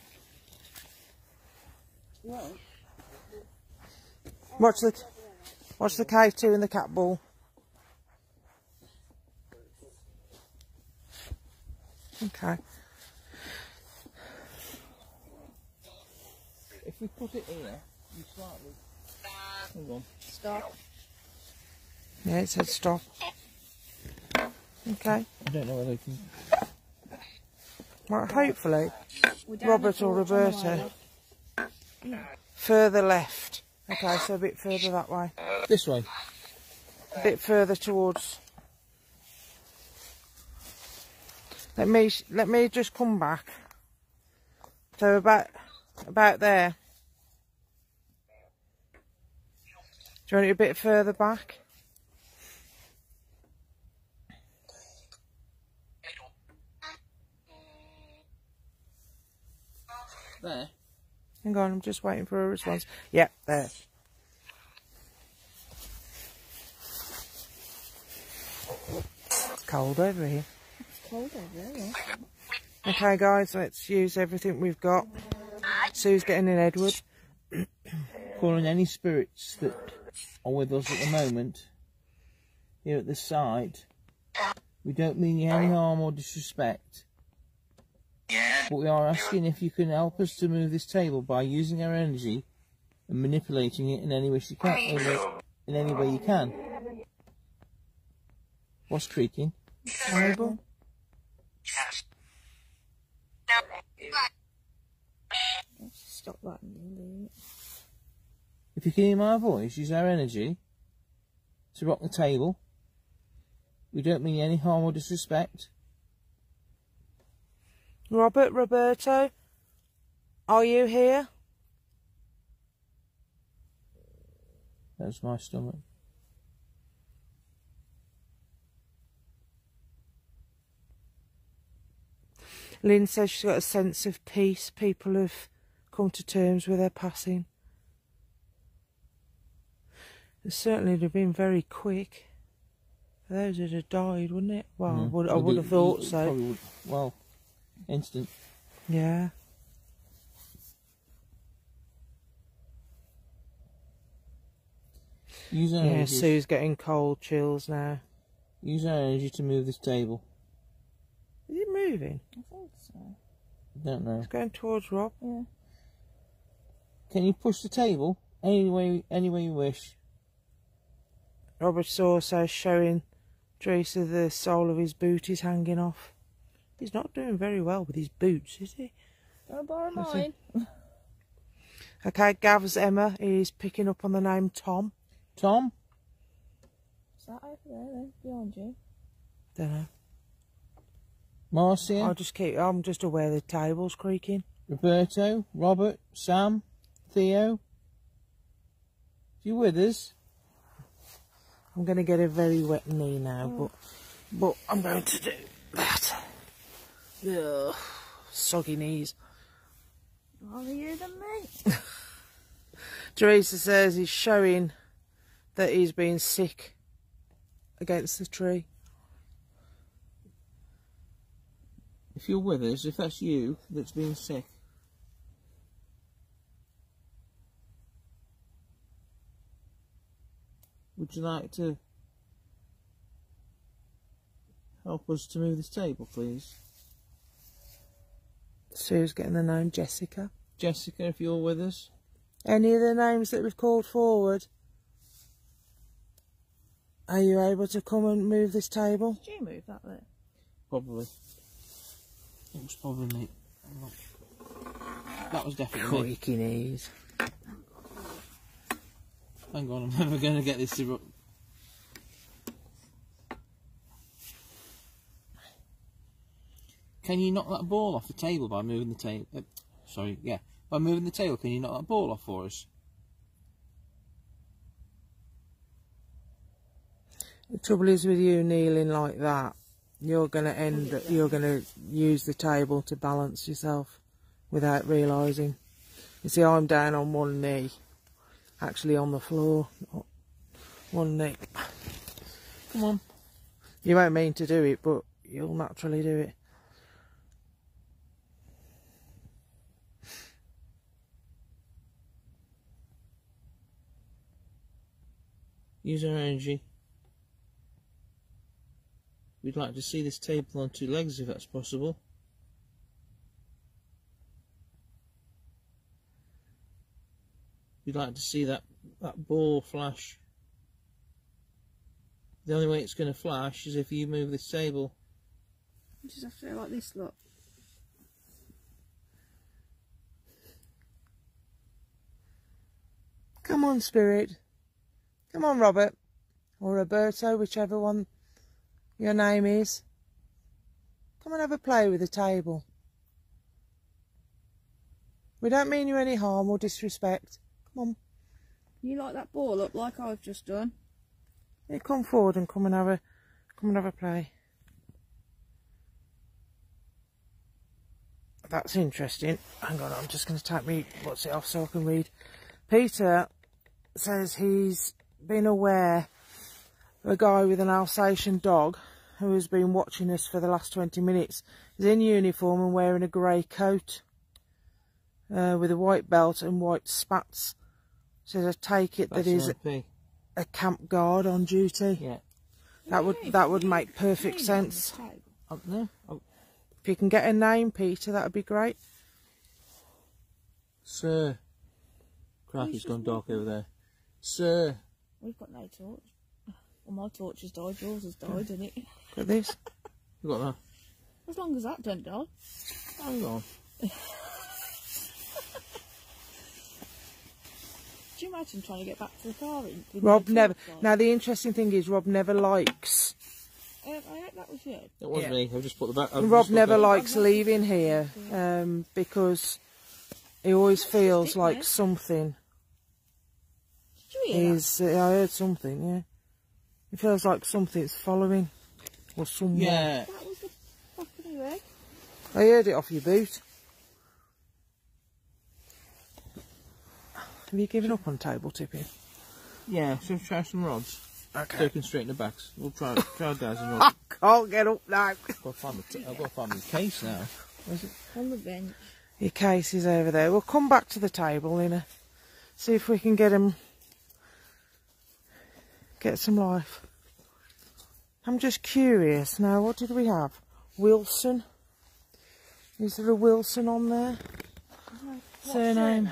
Watch the, watch the K two and the cat ball. Okay.
If we put it here, you slightly. Hang on.
Stop.
Yeah, it said stop. Okay.
I don't know whether they can.
Well, hopefully Robert or
porch
Roberta. further left. Okay, so a bit further that way.
This way.
a bit further towards. Let me let me just come back. So about about there. Do you want it a bit further back?
There.
Hang on, I'm just waiting for a response. Yep, there. It's cold over here.
It's cold over there, yeah.
Okay, guys, let's use everything we've got. Sue's getting in Edward. [coughs]
Calling any spirits that are with us at the moment here at the site. We don't mean you any harm or disrespect. But we are asking if you can help us to move this table by using our energy and manipulating it in any way you can. In, a- in any way you can. What's creaking?
Table.
Stop that. and
If you can hear my voice, use our energy to rock the table. We don't mean any harm or disrespect.
Robert, Roberto, are you here?
That's my stomach.
Lynn says she's got a sense of peace. People have come to terms with their passing. And certainly, it have been very quick. For those that have died, wouldn't it? Well.
Mm.
I would, I would have thought so.
Would, well, instant.
Yeah.
Use energy.
yeah. Sue's getting cold chills now.
Use our energy to move this table.
Is it moving?
I think so.
Don't know.
It's going towards Rob.
Yeah.
Can you push the table any way, any way you wish?
Robert's also showing Teresa the sole of his boot is hanging off. He's not doing very well with his boots, is he?
Don't borrow
That's
mine. [laughs]
Okay, Gav's Emma is picking up on the name Tom.
Tom,
Is that over there then? Behind you?
Don't know.
Marcia,
I'll just keep. I'm just aware the table's creaking.
Roberto, Robert, Sam, Theo. If you're with us,
I'm going to get a very wet knee now, but but I'm going to do that. Ugh, soggy knees.
Rather you than me.
Teresa says he's showing that he's been sick against the tree.
If you're with us, if that's you that's been sick, would you like to help us to move this table, please?
Sue's getting the name Jessica.
Jessica, if you're with us.
Any of the names that we've called forward? Are you able to come and move this table?
Did you move that there?
Probably. It was probably me. That was definitely me.
Creaky knees.
Hang on, I'm never going to get this to... Can you knock that ball off the table by moving the table? Uh, sorry, yeah. By moving the table, can you knock that ball off for us?
The trouble is with you kneeling like that, you're going to end, you're going to use the table to balance yourself without realising. You see, I'm down on one knee, actually on the floor, one knee.
Come on.
You won't mean to do it, but you'll naturally do it.
Use our energy. We'd like to see this table on two legs if that's possible. We'd like to see that, that ball flash. The only way it's going to flash is if you move this table.
You just have to go like this, look.
Come on, Spirit. Come on, Robert. Or Roberto, whichever one your name is. Come and have a play with the table. We don't mean you any harm or disrespect. Come on.
You like that ball up like I've just done?
Yeah, come forward and come and have a come and have a play. That's interesting. Hang on, I'm just going to take me what's it off so I can read. Peter says he's been aware a guy with an Alsatian dog who has been watching us for the last 20 minutes. He's in uniform and wearing a grey coat uh, with a white belt and white spats. Says I take it
That's
that he's
RP.
a camp guard on duty.
Yeah.
That would that would make perfect sense.
Up there. Oh,
If you can get a name, Peter, that would be great.
sir. Crikey's gone dark over there. Sir.
We've got no torch. Well, my torch has died, yours has died, hasn't it?
Look at this.
You got that?
As long as that don't die.
Hang on.
Do you imagine trying to get back to the car? in-
Rob
no
never.
torch?
Now the interesting thing is Rob never likes.
Um, I hope that was you.
It was
Yeah.
me. I've just put the back. I've
Rob never
the-
likes leaving here um, because he always feels like
there.
something
Did you hear that?
is. Uh, I heard something. Yeah, he feels like something's following or someone.
Yeah.
That was the fucking egg.
I heard it off your boot. Have you given up on table tipping?
Yeah. So try some rods. So
Okay.
you can straighten the backs. We'll try. try our guys and [laughs] rods.
Can't get up now.
I've got to find the. T- I've got to find the case now. Where's it?
On the bench.
Your case is over there. We'll come back to the table in a see if we can get him get some life. I'm just curious now, what did we have? Wilson. Is there a Wilson on there? Surname.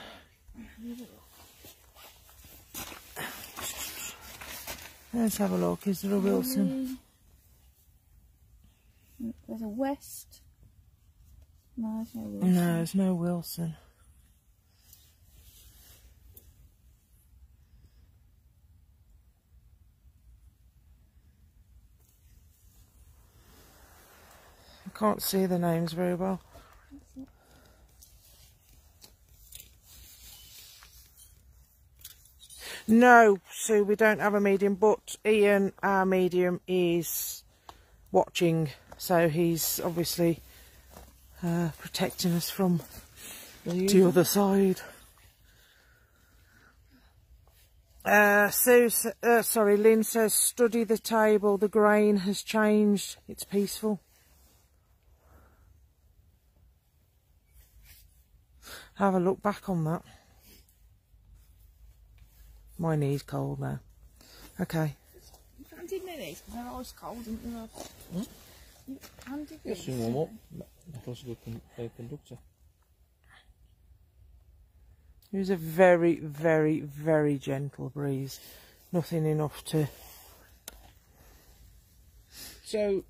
Let's have a look. Is there a Wilson?
There's a West. No, there's no Wilson.
No, there's no Wilson. Can't see the names very well. No, Sue, we don't have a medium, but Ian, our medium, is watching, so he's obviously uh, protecting us from the other side. Uh, Sue, uh, sorry, Lynn says, study the table. The grain has changed. It's peaceful. Have a look back on that. My knee's cold now. Okay.
You handed me these because they're always cold, didn't you? Rob? You handed me
Yes, you warm up. Metal's a good con- uh, conductor.
It was a very, very, very gentle breeze. Nothing enough to.
So,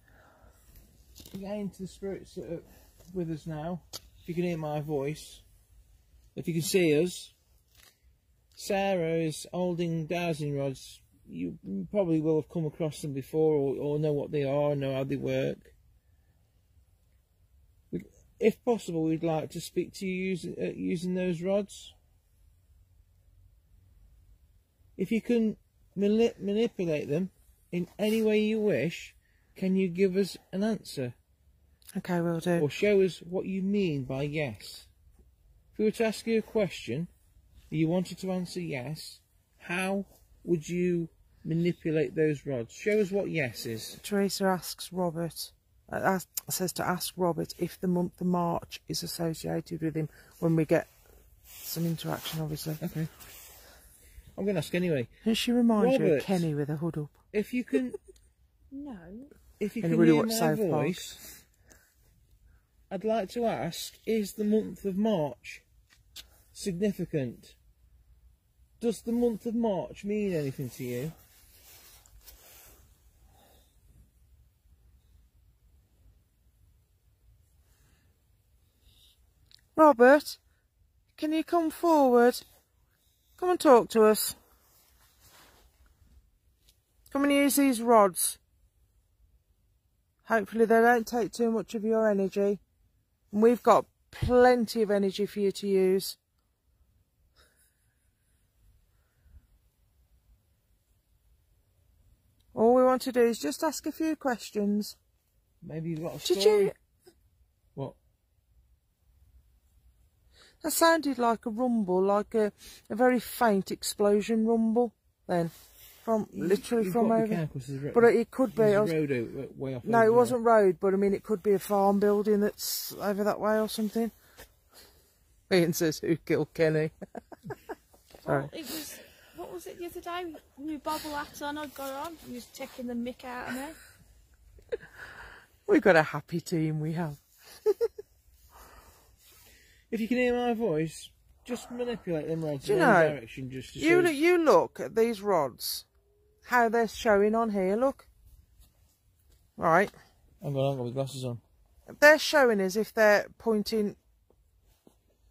getting to the spirits that are with us now. If you can hear my voice, if you can see us, Sarah is holding dowsing rods. You probably will have come across them before or, or know what they are, know how they work. If possible, we'd like to speak to you using, uh, using those rods. If you can mani- manipulate them in any way you wish, can you give us an answer
Okay, we'll do.
or show us what you mean by yes? If we were to ask you a question, and you wanted to answer yes, how would you manipulate those rods? Show us what yes is.
Teresa asks Robert, uh, ask, says to ask Robert if the month of March is associated with him when we get some interaction, obviously.
Okay. I'm going to ask anyway.
Does she remind you of Kenny with a hood up?
If you can, [laughs]
No.
if you
Anybody
can hear
watch
my
South Park?
voice, I'd like to ask: Is the month of March significant? Does the month of March mean anything to you?
Robert, can you come forward? Come and talk to us. Come and use these rods. Hopefully they don't take too much of your energy. And we've got plenty of energy for you to use. All we want to do is just ask a few questions.
Maybe you've got a
Did
story.
you?
What?
That sounded like a rumble, like a, a very faint explosion rumble. Then, from literally
You've
from
got to be
over.
careful, 'cause
But it could be.
there's
I
a
was-
road out, uh, way off.
no, it
there.
wasn't road, but I mean, it could be a farm building that's over that way or something. Ian says, "Who killed Kenny?" [laughs] Sorry.
Well, it was. What was it the other day? New bobble hat on, I'd got on. He was taking the mick out of me.
We've got a happy team. We have.
If you can hear my voice, just manipulate them rods
Do
in
you know,
direction, just to
You look, you look at these rods, how they're showing on here. Look. Right,
Hang on, I've got my glasses on.
they're showing as if they're pointing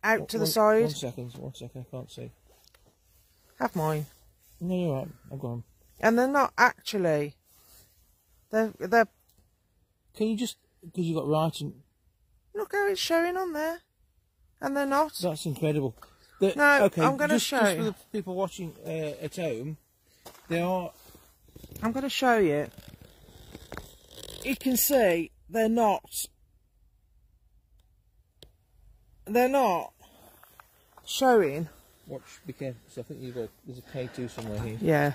out to the
One-
side.
One second, one second, I can't see.
Have mine.
No, you're right. I've gone.
and they're not actually. They're they're
Can you just because you've got writing?
look how it's showing on there, and they're not.
That's incredible. The-
No,
okay,
I'm gonna
just,
show
just for the people watching uh, at home. They are
I'm going to show you. You can see they're not. They're not showing.
Watch. Be careful. 'cause I think you've got there's a K two somewhere here.
Yeah,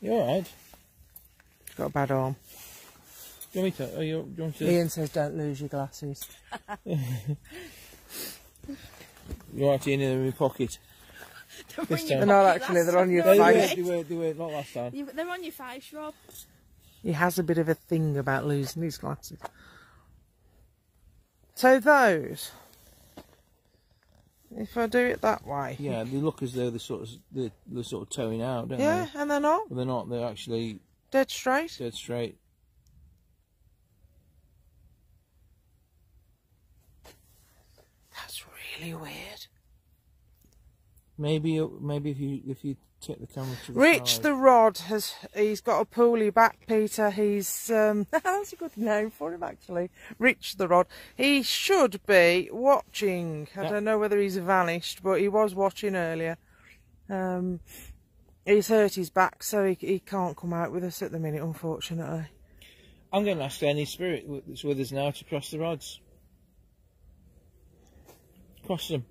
You all right?
got a bad arm.
Do you want me to? Oh, you, do you want to?
Ian says don't lose your glasses. [laughs]
You're right in, in my pocket. [laughs]
They're
This time.
your
They're not actually, they're on your
not
They
face.
they were, they were, not last time.
You- They're on your face, Rob.
He has a bit of a thing about losing his glasses. So those, if I do it that way,
Yeah, they look as though they're sort of, they're, they're sort of towing out, don't
yeah,
they?
Yeah, and they're not
But they're not, they're actually
dead straight.
dead straight.
That's really weird.
Maybe, maybe if you, if you take the camera to the
Rich
side.
the Rod has he's got a pulley back, Peter. He's um [laughs] that's a good name for him actually. Rich the Rod. He should be watching. I
Yeah.
don't know whether he's vanished, but he was watching earlier. Um he's hurt his back so he he can't come out with us at the minute, unfortunately.
I'm going to ask any spirit that's with us now to cross the rods. Cross them.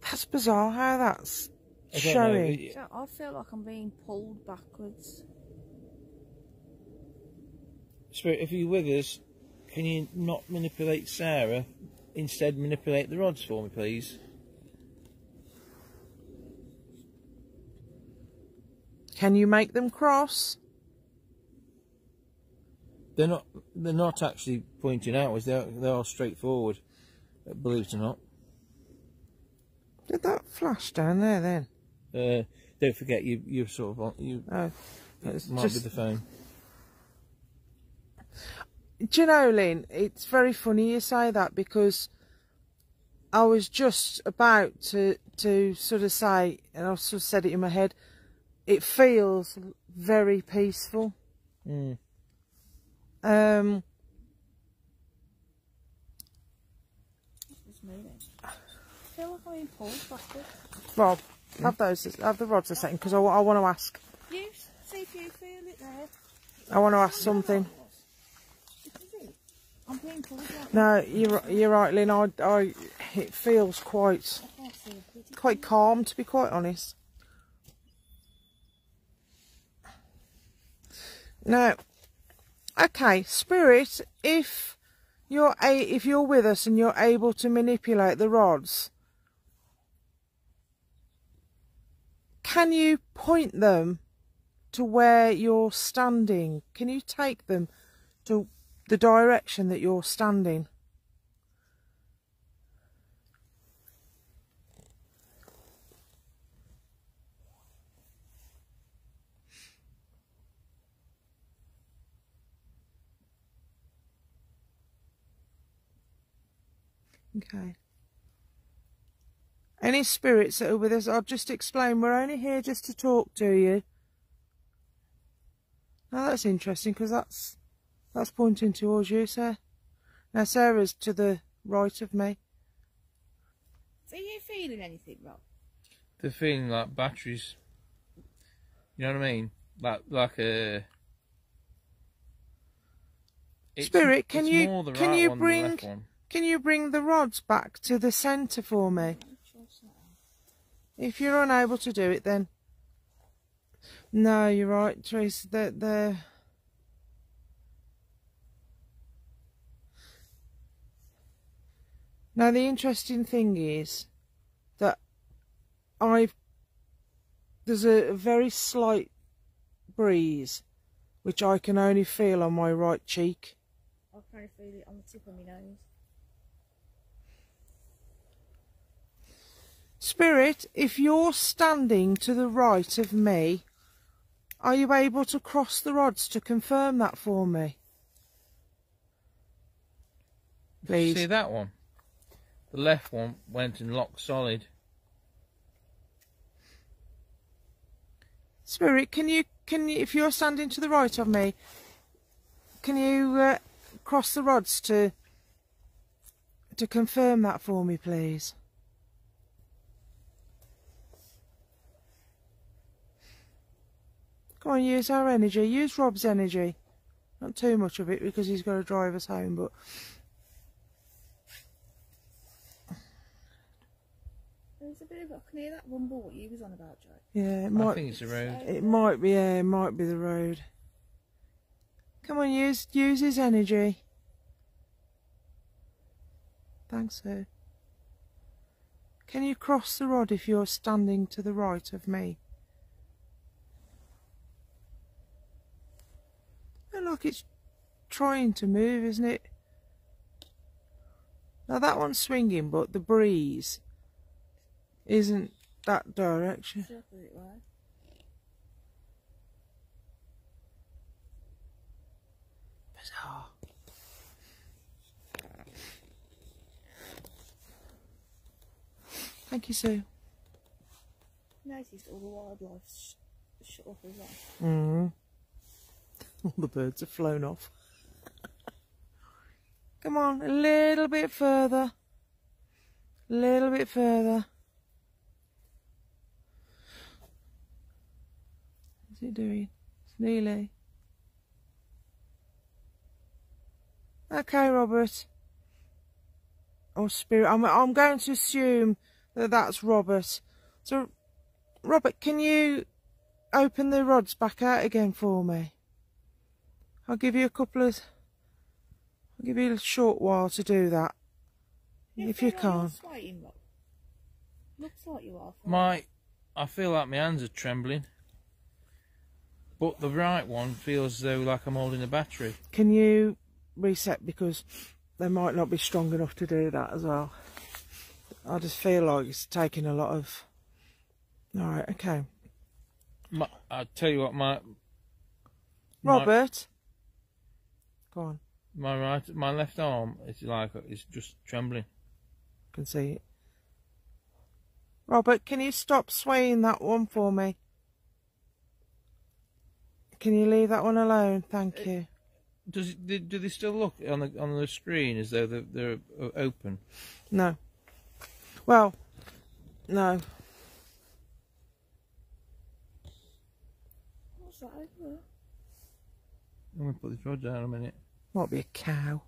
That's bizarre how that's
I
showing.
So I feel like I'm being pulled backwards.
Spirit, if you're with us, can you not manipulate Sarah? Instead, manipulate the rods for me, please.
Can you make them cross?
They're not. They're not actually pointing outwards. They're they are straightforward. uh, Believe it or not.
Did that flash down there then?
Uh, don't forget you. You're sort of on. You
Oh, it's
might
just
be the phone.
Do you know, Lynn, it's very funny you say that because I was just about to to sort of say, and I sort of said it in my head, it feels very peaceful.
Mm.
Um,
It's moving. I feel like I'm being pulled backwards.
Rob, have those, have the rods a second, because I, want to ask,
You see if you feel it there.
I want to ask something.
This is it. I'm back.
No, you're you're right, Lynn. I, I, it feels quite
I can't see a bit.
quite calm, to be quite honest. Now, okay, spirit, if you're a if you're with us and you're able to manipulate the rods, can you point them to where you're standing? Can you take them to the direction that you're standing? Okay. Any spirits that are with us, I'll just explain. We're only here just to talk to you. Now that's interesting because that's that's pointing towards you, sir. Now Sarah's to the right of me.
So are you feeling anything, Rob?
They're feeling like batteries. You know what I mean? Like like a. It's-
Spirit, can
it's
you-
more the
can
right
you
one than the left
bring- Can you bring the rods back to the centre for me? If you're unable to do it, then no, you're right, Teresa. They're, they're... Now the interesting thing is that I've there's a very slight breeze which I can only feel on my right cheek.
I kind of feel it on the tip of my nose.
Spirit, if you're standing to the right of me, are you able to cross the rods to confirm that for me? Please.
See that one? The left one went and locked solid.
Spirit, can you can you if you're standing to the right of me, can you uh, cross the rods to to confirm that for me, please? Come on, use our energy. Use Rob's energy. Not too much of it because he's got to drive us home, but
There's a bit of, I can hear that rumble what you was on about, Joe.
yeah, it
I
might
think it's the road.
It might be, yeah, it might be the road. Come on, use use his energy. Thanks, sir. Can you cross the rod if you're standing to the right of me? Like it's trying to move, isn't it? Now that one's swinging, but the breeze isn't that direction.
It's the opposite way.
Bizarre. Thank you, Sue.
Noticed all the wildlife sh- shut up as well.
Mm. All the birds have flown off. [laughs] Come on, a little bit further. A little bit further. What's it doing? It's nearly. Okay, Robert. Or Spirit. I'm, I'm going to assume that that's Robert. So, Robert, can you open the rods back out again for me? I'll give you a couple of. I'll give you a short while to do that. if you can't.
You're swaying, Rob. Looks like you are.
My, I feel like my hands are trembling. But the right one feels as though like I'm holding a battery.
Can you reset because they might not be strong enough to do that as well. I just feel like it's taking a lot of. All right, okay,
My, I tell you what, my, my
Robert. Go on,
my right, my left arm is like it's just trembling.
can see it. Robert, can you stop swaying that one for me? Can you leave that one alone? Thank uh, you.
Does it, do- do they still look on the on the screen as though they're, they're open?
No. Well, no.
What's that over?
I'm gonna put this rod down a minute.
Might be a cow.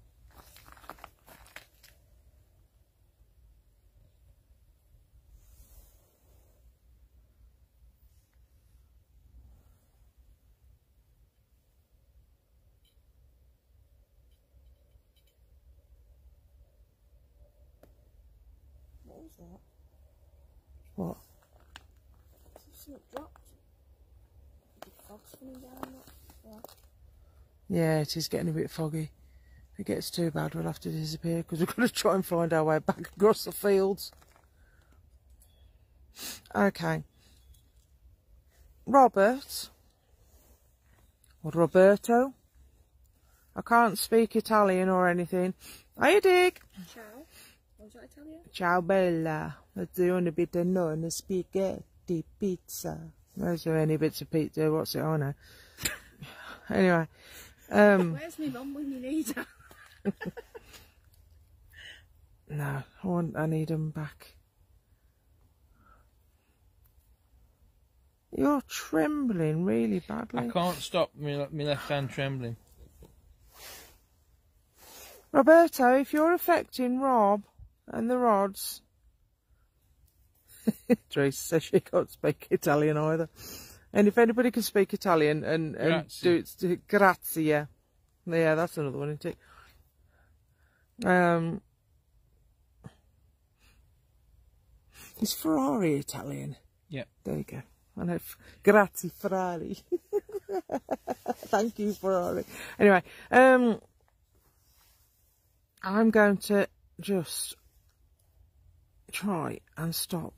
What was that?
What?
Something dropped. Big fog's coming down. Yeah.
It is getting a bit foggy. If it gets too bad, we'll have to disappear because we've [laughs] got to try and find our way back across the fields. Okay. Robert. Or Roberto. I can't speak Italian or anything. Hiya, Dick.
Ciao. What was that Italian?
Ciao, Bella. Let's do a bit of non spaghetti pizza. Those are any bits of pizza. What's it on? [laughs] Anyway. Um.
Where's my mum when you need her? [laughs]
No, I want. I need them back. You're trembling really badly.
I can't stop my, le- my left hand trembling.
Roberto, if you're affecting Rob and the rods. [laughs] Teresa says she can't speak Italian either. And if anybody can speak Italian and, and
Grazie.
do it, grazie. Yeah, that's another one, isn't it? Um, is Ferrari Italian?
Yeah.
There you go. I know. Grazie, Ferrari. [laughs] Thank you, Ferrari. Anyway, um, I'm going to just try and stop.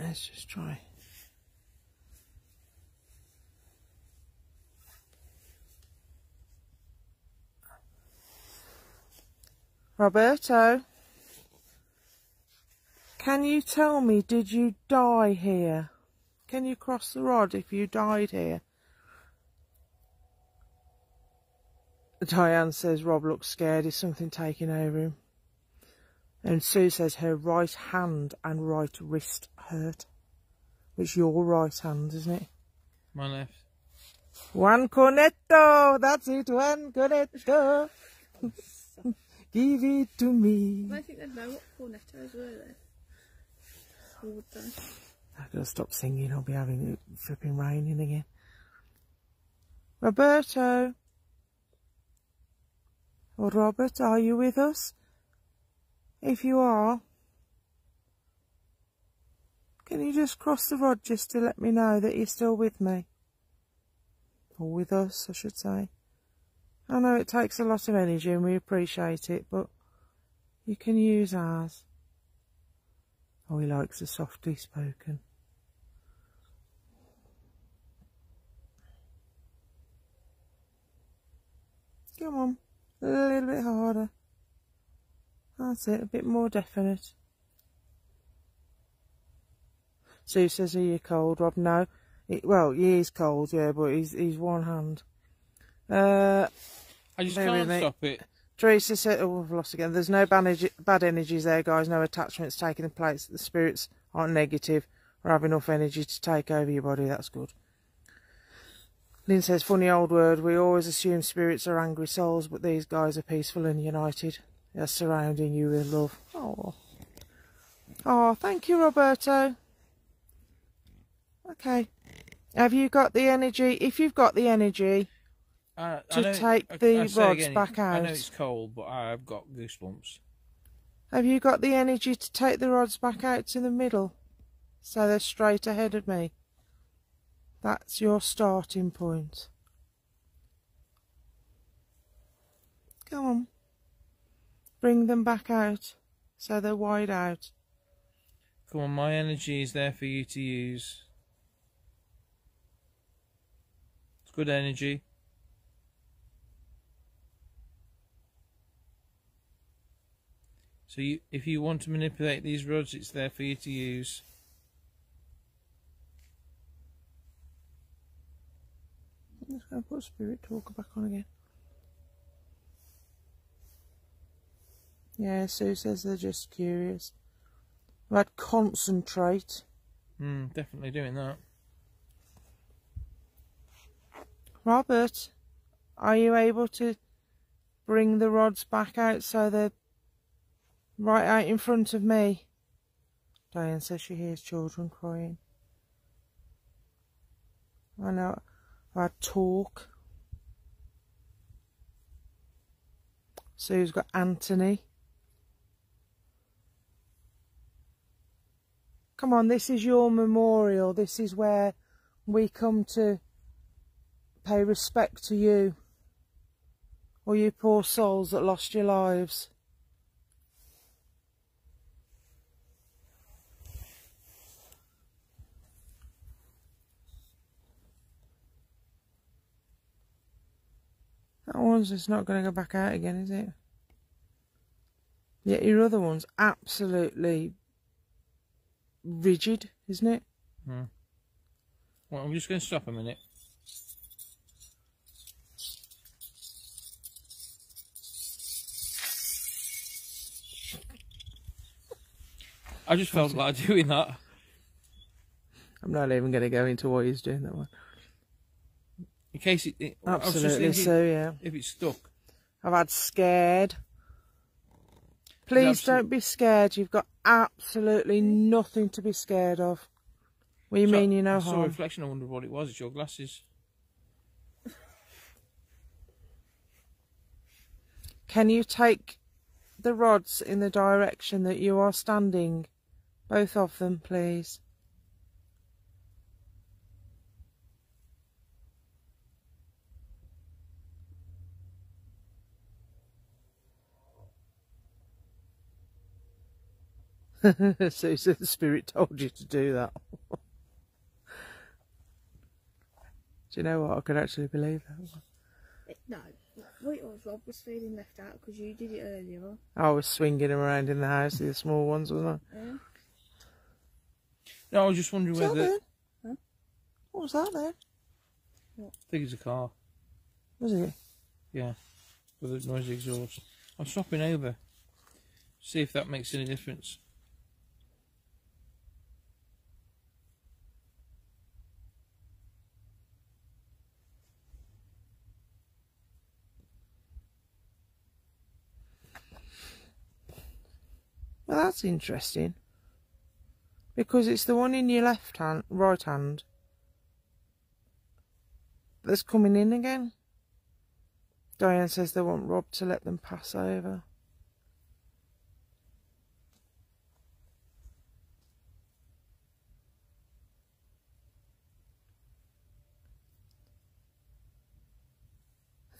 Let's just try. Roberto, can you tell me, did you die here? Can you cross the rod if you died here? Diane says Rob looks scared. Is something taking over him? And Sue says her right hand and right wrist hurt. It's your right hand, isn't it?
My left.
One cornetto! That's it, one cornetto! Give it to me.
I think they'd know what cornettos were then. Or would they?
I've got to stop singing. I'll be having it flipping raining again. Roberto. Or Robert, are you with us? If you are, can you just cross the rod just to let me know that you're still with me? Or with us, I should say. I know it takes a lot of energy and we appreciate it, but you can use ours. Oh, he likes the softly spoken. Come on, a little bit harder. That's it, a bit more definite. Sue says, are you cold, Rob? No. It, well, he is cold, yeah, but he's, he's one hand. Uh,
I just can't
me.
stop it.
Teresa said, oh, I've lost again. There's no bad, energy, bad energies there, guys. No attachments taking the place. The spirits aren't negative or have enough energy to take over your body. That's good. Lynn says, funny old word. We always assume spirits are angry souls, but these guys are peaceful and united. They're surrounding you with love. Oh. Oh, thank you, Roberto. Okay. Have you got the energy? If you've got the energy, uh,
I,
To
know,
take
I-
the
I
rods
again,
back out.
I know it's cold, but I've got goosebumps.
have you got the energy to take the rods back out to the middle? So they're straight ahead of me. That's your starting point. Come on. Bring them back out so they're wide out.
Come on, my energy is there for you to use. It's good energy. So you, if you want to manipulate these rods, it's there for you to use.
I'm just going to put Spirit Talker back on again. Yeah, Sue says they're just curious. I'd concentrate.
Hmm, definitely doing that.
Robert, are you able to bring the rods back out so they're right out in front of me? Diane says she hears children crying. I know. I talk. Sue's got Anthony. Come on, this is your memorial. This is where we come to pay respect to you. Or you poor souls that lost your lives. That one's just not going to go back out again, is it? Yet your other one's absolutely rigid, isn't it? Hmm.
Well, I'm just going to stop a minute. I just felt like doing that.
I'm not even going to go into what he's doing that one.
In case it. it I was just
Absolutely, so yeah.
If it's stuck.
I've had scared. Please
absolute-
don't be scared. You've got absolutely nothing to be scared of. What you
So-
mean you know
I saw a reflection. I wondered what it was. It's your glasses.
Can you take the rods in the direction that you are standing? Both of them, please. [laughs] Susan, the spirit told you to do that. do you know what? I could actually believe that
no, what it was, Rob was feeling left out because you did it earlier.
I was swinging them around in the house, with the small ones, wasn't I?
Yeah.
No, I was just wondering
What's that
whether.
Huh?
What was that then?
I think it's a car.
Was it?
Yeah, with a noisy exhaust. I'm stopping over. See if that makes any difference.
Well, that's interesting. Because it's the one in your left hand, right hand, that's coming in again. Diane says they want Rob to let them pass over.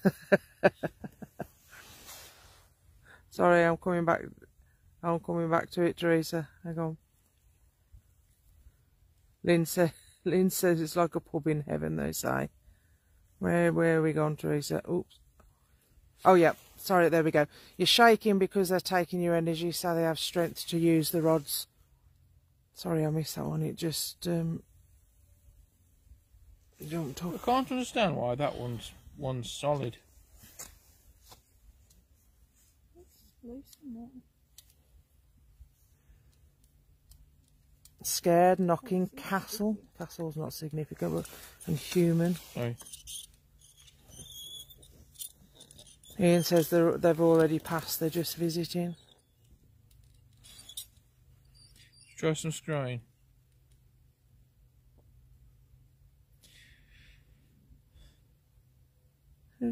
[laughs] Sorry, I'm coming back I'm coming back to it, Teresa. Hang on. Lynn, say, [laughs] Lynn says it's like a pub in heaven, they say. Where, where are we gone, Teresa? Oops. Oh, yeah. Sorry, there we go. You're shaking because they're taking your energy so they have strength to use the rods. Sorry, I missed that one. It just um, jumped
I can't understand why that one's one's solid.
Let's loosen Loose and what?
Scared, knocking, castle. Castle's not significant, but and human.
Sorry.
Ian says they're, they've already passed. They're just visiting.
Try some scrying.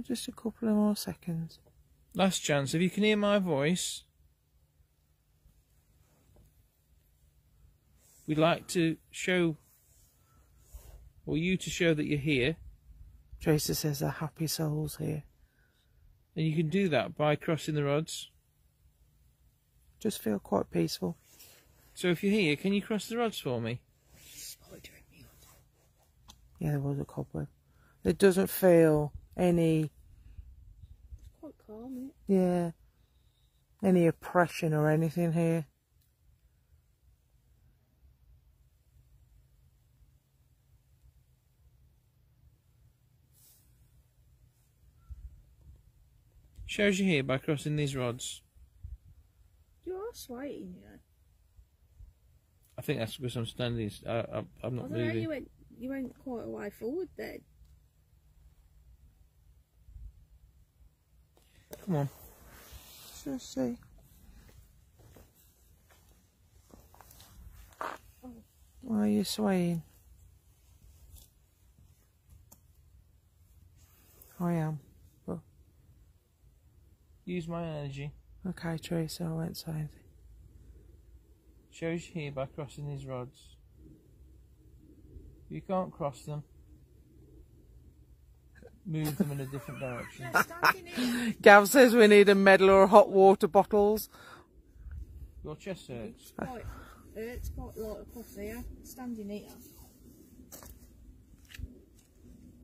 Just a couple of more seconds.
Last chance. If you can hear my voice, we'd like to show, or you to show that you're here,
Teresa says they're happy souls here.
and you can do that by crossing the rods.
Just feel quite peaceful.
So if you're here, can you cross the rods for me?
Yeah, there was a cobweb. It doesn't feel any,
It's quite calm, it?
yeah, any oppression or anything here.
Shows you here by crossing these rods.
You are swaying, you know.
I think that's because I'm standing. I, I, I'm not
know, you
moving.
went, you went quite a way forward then.
Come on.
Let's see. Why are you swaying? I am.
Use my energy.
Okay, Teresa, I won't say anything.
Shows you here by crossing these rods. You can't cross them. Move them in a different direction.
No, standing here. [laughs]
Gav says we need a medal or hot water bottles.
Your chest hurts.
It's quite, it's quite light across here. Standing here.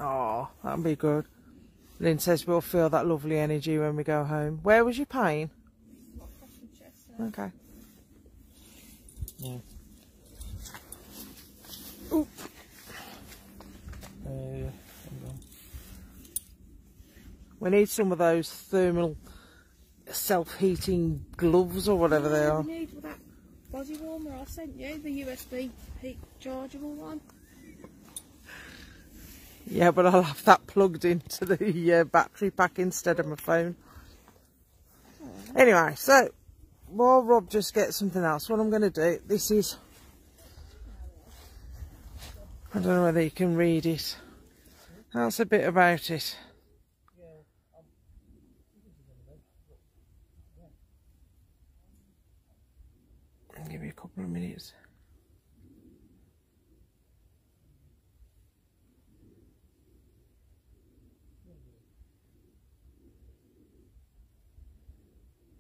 Oh, that'd be good. Lynn says we'll feel that lovely energy when we go home. Where was your pain?
Not across my chest there.
Okay.
Yeah. Uh, hang.
We need some of those thermal self-heating gloves or whatever they
Yeah,
are.
We need that body warmer I sent you, the USB heat chargeable one.
Yeah, but I'll have that plugged into the uh, battery pack instead of my phone. Anyway, so while Rob just gets something else, what I'm going to do, this is, I don't know whether you can read it. That's a bit about it. Give you a couple of minutes.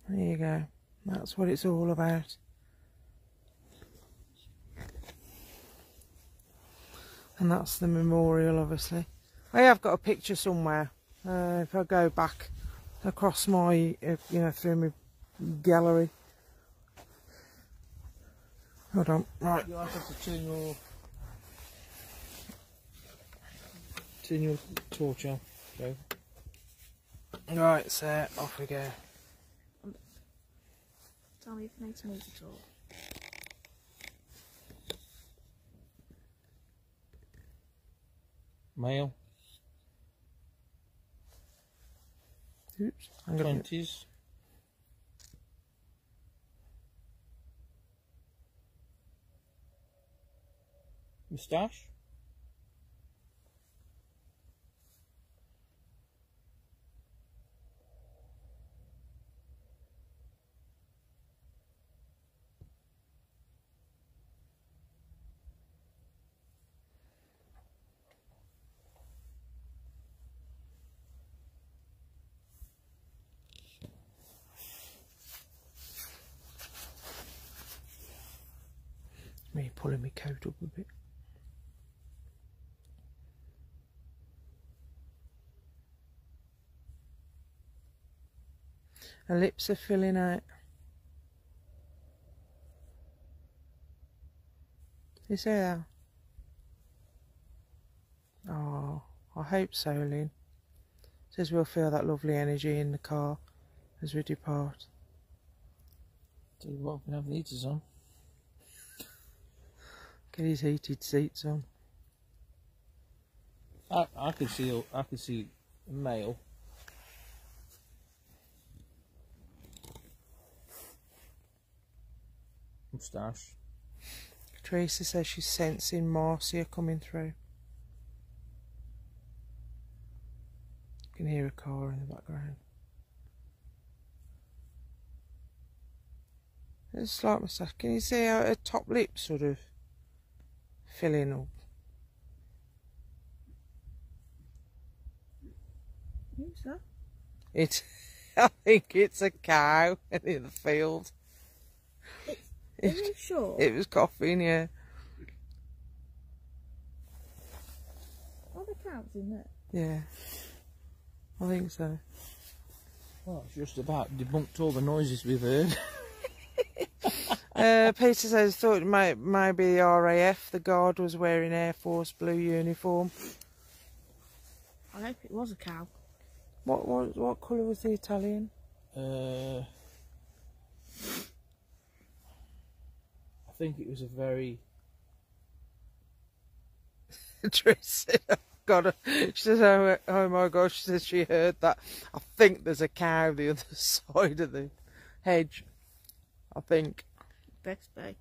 There you go. That's what it's all about. And that's the memorial, obviously. I have got a picture somewhere. Uh, if I go back across my, uh, you know, through my gallery. Hold on. Right.
You'll have to turn your turn your torch off. Go.
Right, so off we go.
Tell me if it makes move at all.
Male,
Oops. I'm gonna,
twenties. Moustache.
Up a bit. Her lips are filling out. You see that? Oh, I hope so, Lynn. Says we'll feel that lovely energy in the car as we depart.
Tell you what, we can have the heaters on.
Get his heated seats on.
I, I can see I can see a male. Moustache.
Tracy says she's sensing Marcia coming through. You can hear a car in the background. It's like moustache. Can you see how her top lip sort of filling up?
Who's that?
It, [laughs] I think it's a cow in the field.
Are you sure?
It was coughing, yeah.
Are the cows in there?
Yeah. I think so.
Well, it's just about debunked all the noises we've heard. [laughs] [laughs]
Uh, Peter says thought it might might maybe the RAF. The guard was wearing Air Force blue uniform.
I hope it was a cow.
What what what colour was the Italian?
Uh, I think it was a very [laughs]
Tris got. She says, oh, "Oh my gosh!" She says she heard that. I think there's a cow the other [laughs] side of the hedge. I think
Best bay.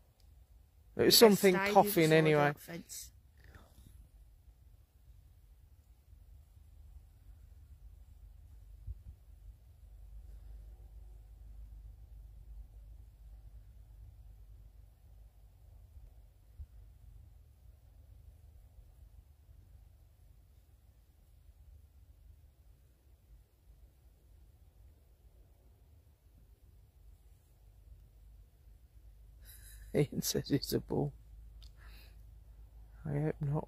it was something coughing anyway. Ian [laughs] says it's a bull. I hope not.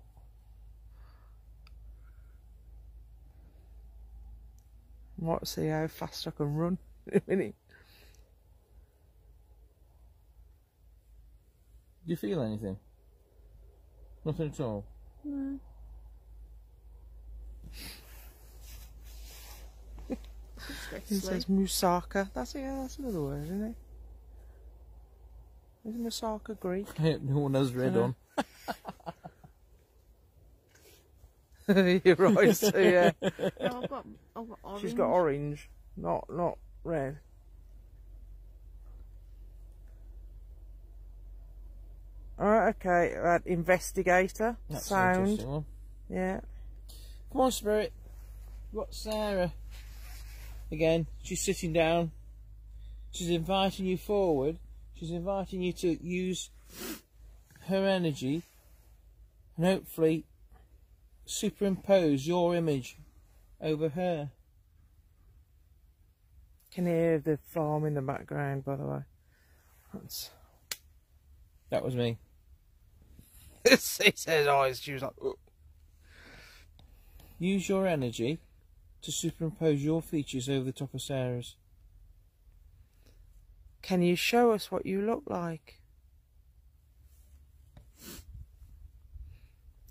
Might see how fast I can run [laughs] in a minute.
Do you feel anything? Nothing at all.
No. [laughs]
He says moussaka. That's yeah, that's another word, isn't it? Is moussaka Greek? [laughs]
Hope no one has red on. [laughs] [laughs]
You're right. So yeah,
No, I've got, I've got
she's got orange, not not red. Alright, okay. Right, investigator.
That's
sound. Yeah.
Come on, Spirit. We've got Sarah. Again, she's sitting down. She's inviting you forward. She's inviting you to use her energy and hopefully superimpose your image over her.
Can hear the farm in the background, by the way. That's.
That was me. [laughs]
it says eyes. She was like, "Ugh."
Use your energy to superimpose your features over the top of Sarah's.
Can you show us what you look like?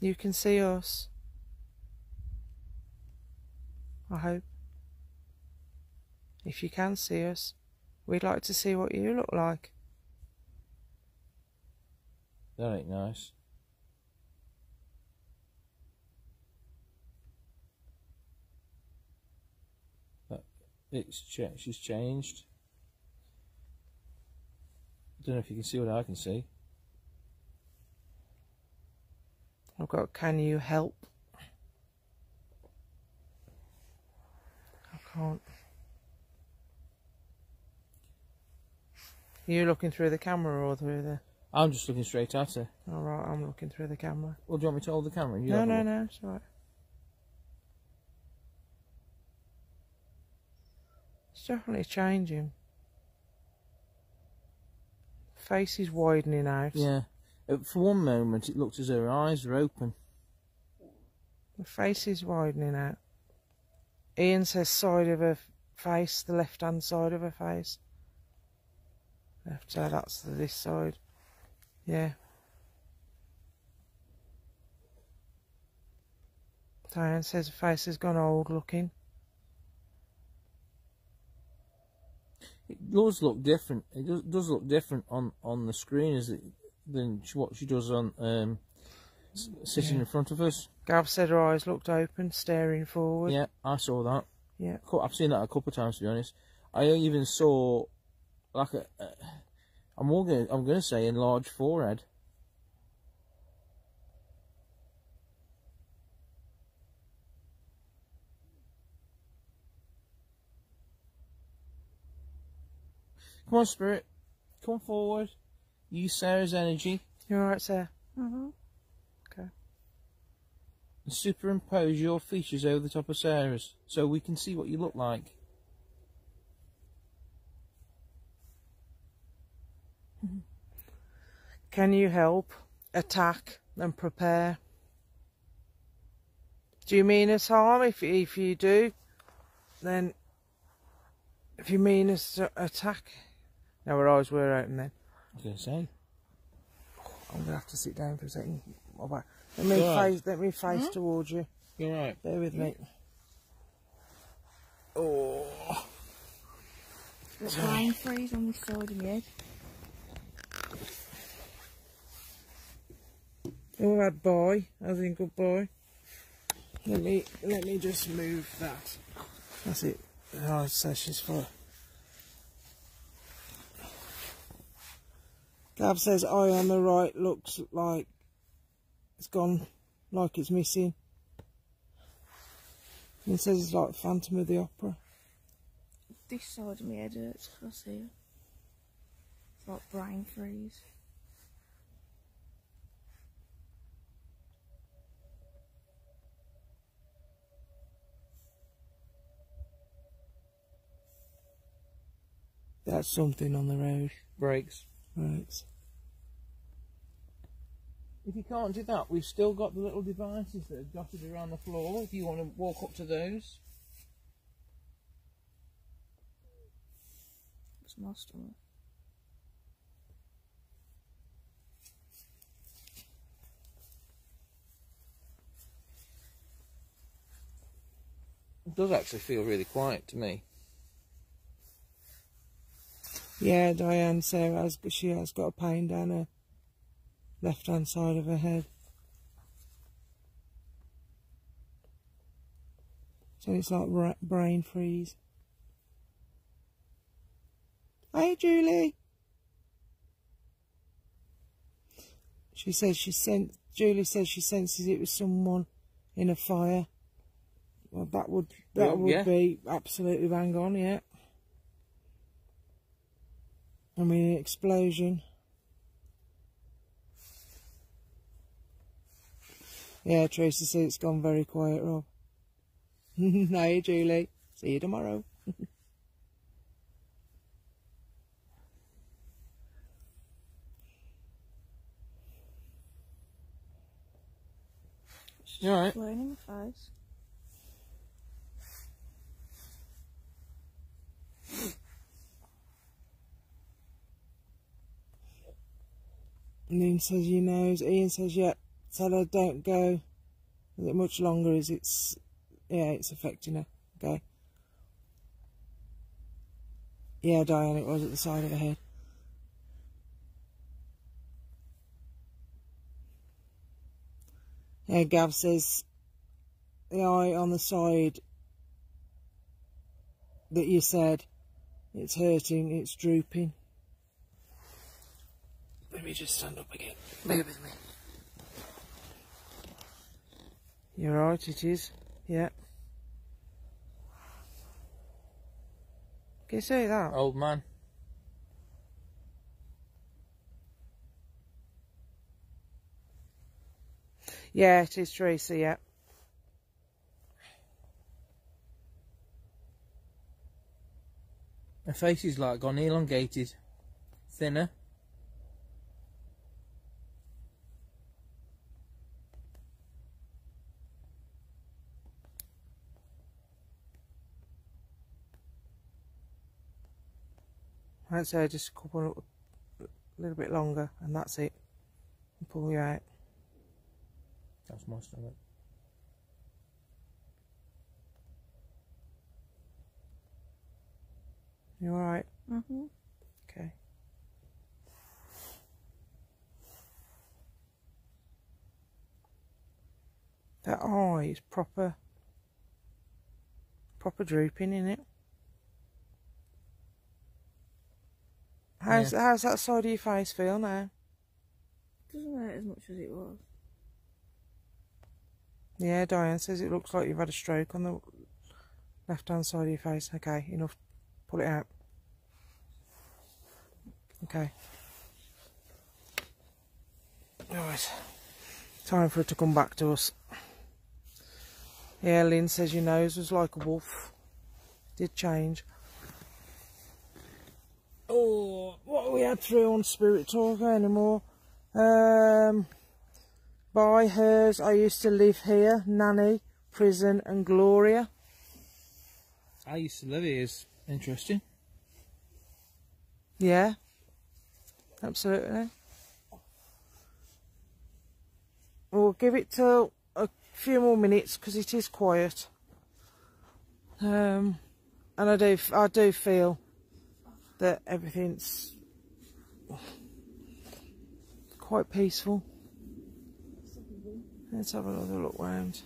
You can see us. I hope. If you can see us, we'd like to see what you look like.
That ain't nice. But it's she's changed. I don't know if you can see what I can see.
I've got, can you help? I can't. Are you looking through the camera or through the.
I'm just looking straight at her.
Alright, I'm looking through the camera.
Well, do you want me to hold the camera? You
no, no, no, it's alright. It's definitely changing face is widening out.
Yeah. For one moment, it looked as though her eyes were open.
The face is widening out. Ian says side of her face, the left-hand side of her face. Left side. that's the, this side. Yeah. Diane says her face has gone old looking.
it does look different. It does, does look different on on the screen as it, than what she does on um, sitting yeah. in front of us.
Gav said her eyes looked open, staring forward.
Yeah, I saw that.
Yeah,
I've seen that a couple of times to be honest. I even saw like a, a I'm all gonna, I'm going to say enlarged forehead. Come on, Spirit. Come forward. Use Sarah's energy.
You're alright, Sarah?
Mm-hmm. Okay.
And superimpose your features over the top of Sarah's so we can see what you look like. Mm-hmm.
Can you help attack and prepare? Do you mean us harm? If, if you do, then if you mean us attack, now our eyes were open then.
I was going to say.
I'm going to have to sit down for a second. What about? Let me face, right. let me face huh? towards you.
You're right.
Bear with me. Oh.
It's got freeze on the sword in your head.
Oh, All right, boy. I think good boy. Let me let me just move that. That's it. Oh, so she's full. Gav says eye on the right looks like it's gone, like it's missing. And he says it's like Phantom of the Opera.
This side of my head hurts, I see it. It's like brain freeze.
That's something on the road.
Brakes.
Right.
If you can't do that, we've still got the little devices that are dotted around the floor, if you want to walk up to those.
It's my.
It does actually feel really quiet to me.
Yeah, Diane Sarah, she has got a pain down her left-hand side of her head. So it's like brain freeze. Hey, Julie. She says she sent. Julie says she senses it was someone in a fire. Well, that would that would
yeah.
be absolutely bang on, yeah. I mean, explosion. Yeah, Tracy said it's gone very quiet, Rob. [laughs] No, Julie. See you tomorrow.
She's face.
Noon says he knows. Ian says, yeah, tell her don't go much longer Is it's, yeah, it's affecting her. Okay. Yeah, Diane, it was at the side of her head. Yeah, Gav says, the eye on the side that you said, it's hurting, it's drooping. Let me just stand up again. Bear with me. You're right, it is. Yeah. Can you say that?
Old man.
Yeah, it is Tracy, yeah.
Her face is like gone elongated, thinner.
I'd say just a couple, a little bit longer, and that's it. And pull you out.
That's my stomach.
You alright?
Mm-hmm.
Okay. That eye is proper, proper drooping in it. How's how's that side of your face feel now?
Doesn't hurt as much as it was.
Yeah, Diane says it looks like you've had a stroke on the left hand side of your face. Okay, enough. Pull it out. Okay. Right. Time for it to come back to us. Yeah, Lynn says your nose was like a wolf. Did change. Oh, what we had through on Spirit Talk anymore? Um, by hers, I used to live here, Nanny, Prison, and Gloria.
I used to live here. Is interesting.
Yeah, absolutely. We'll give it till a few more minutes because it is quiet. Um, and I do, I do feel that everything's quite peaceful. Let's have another look round.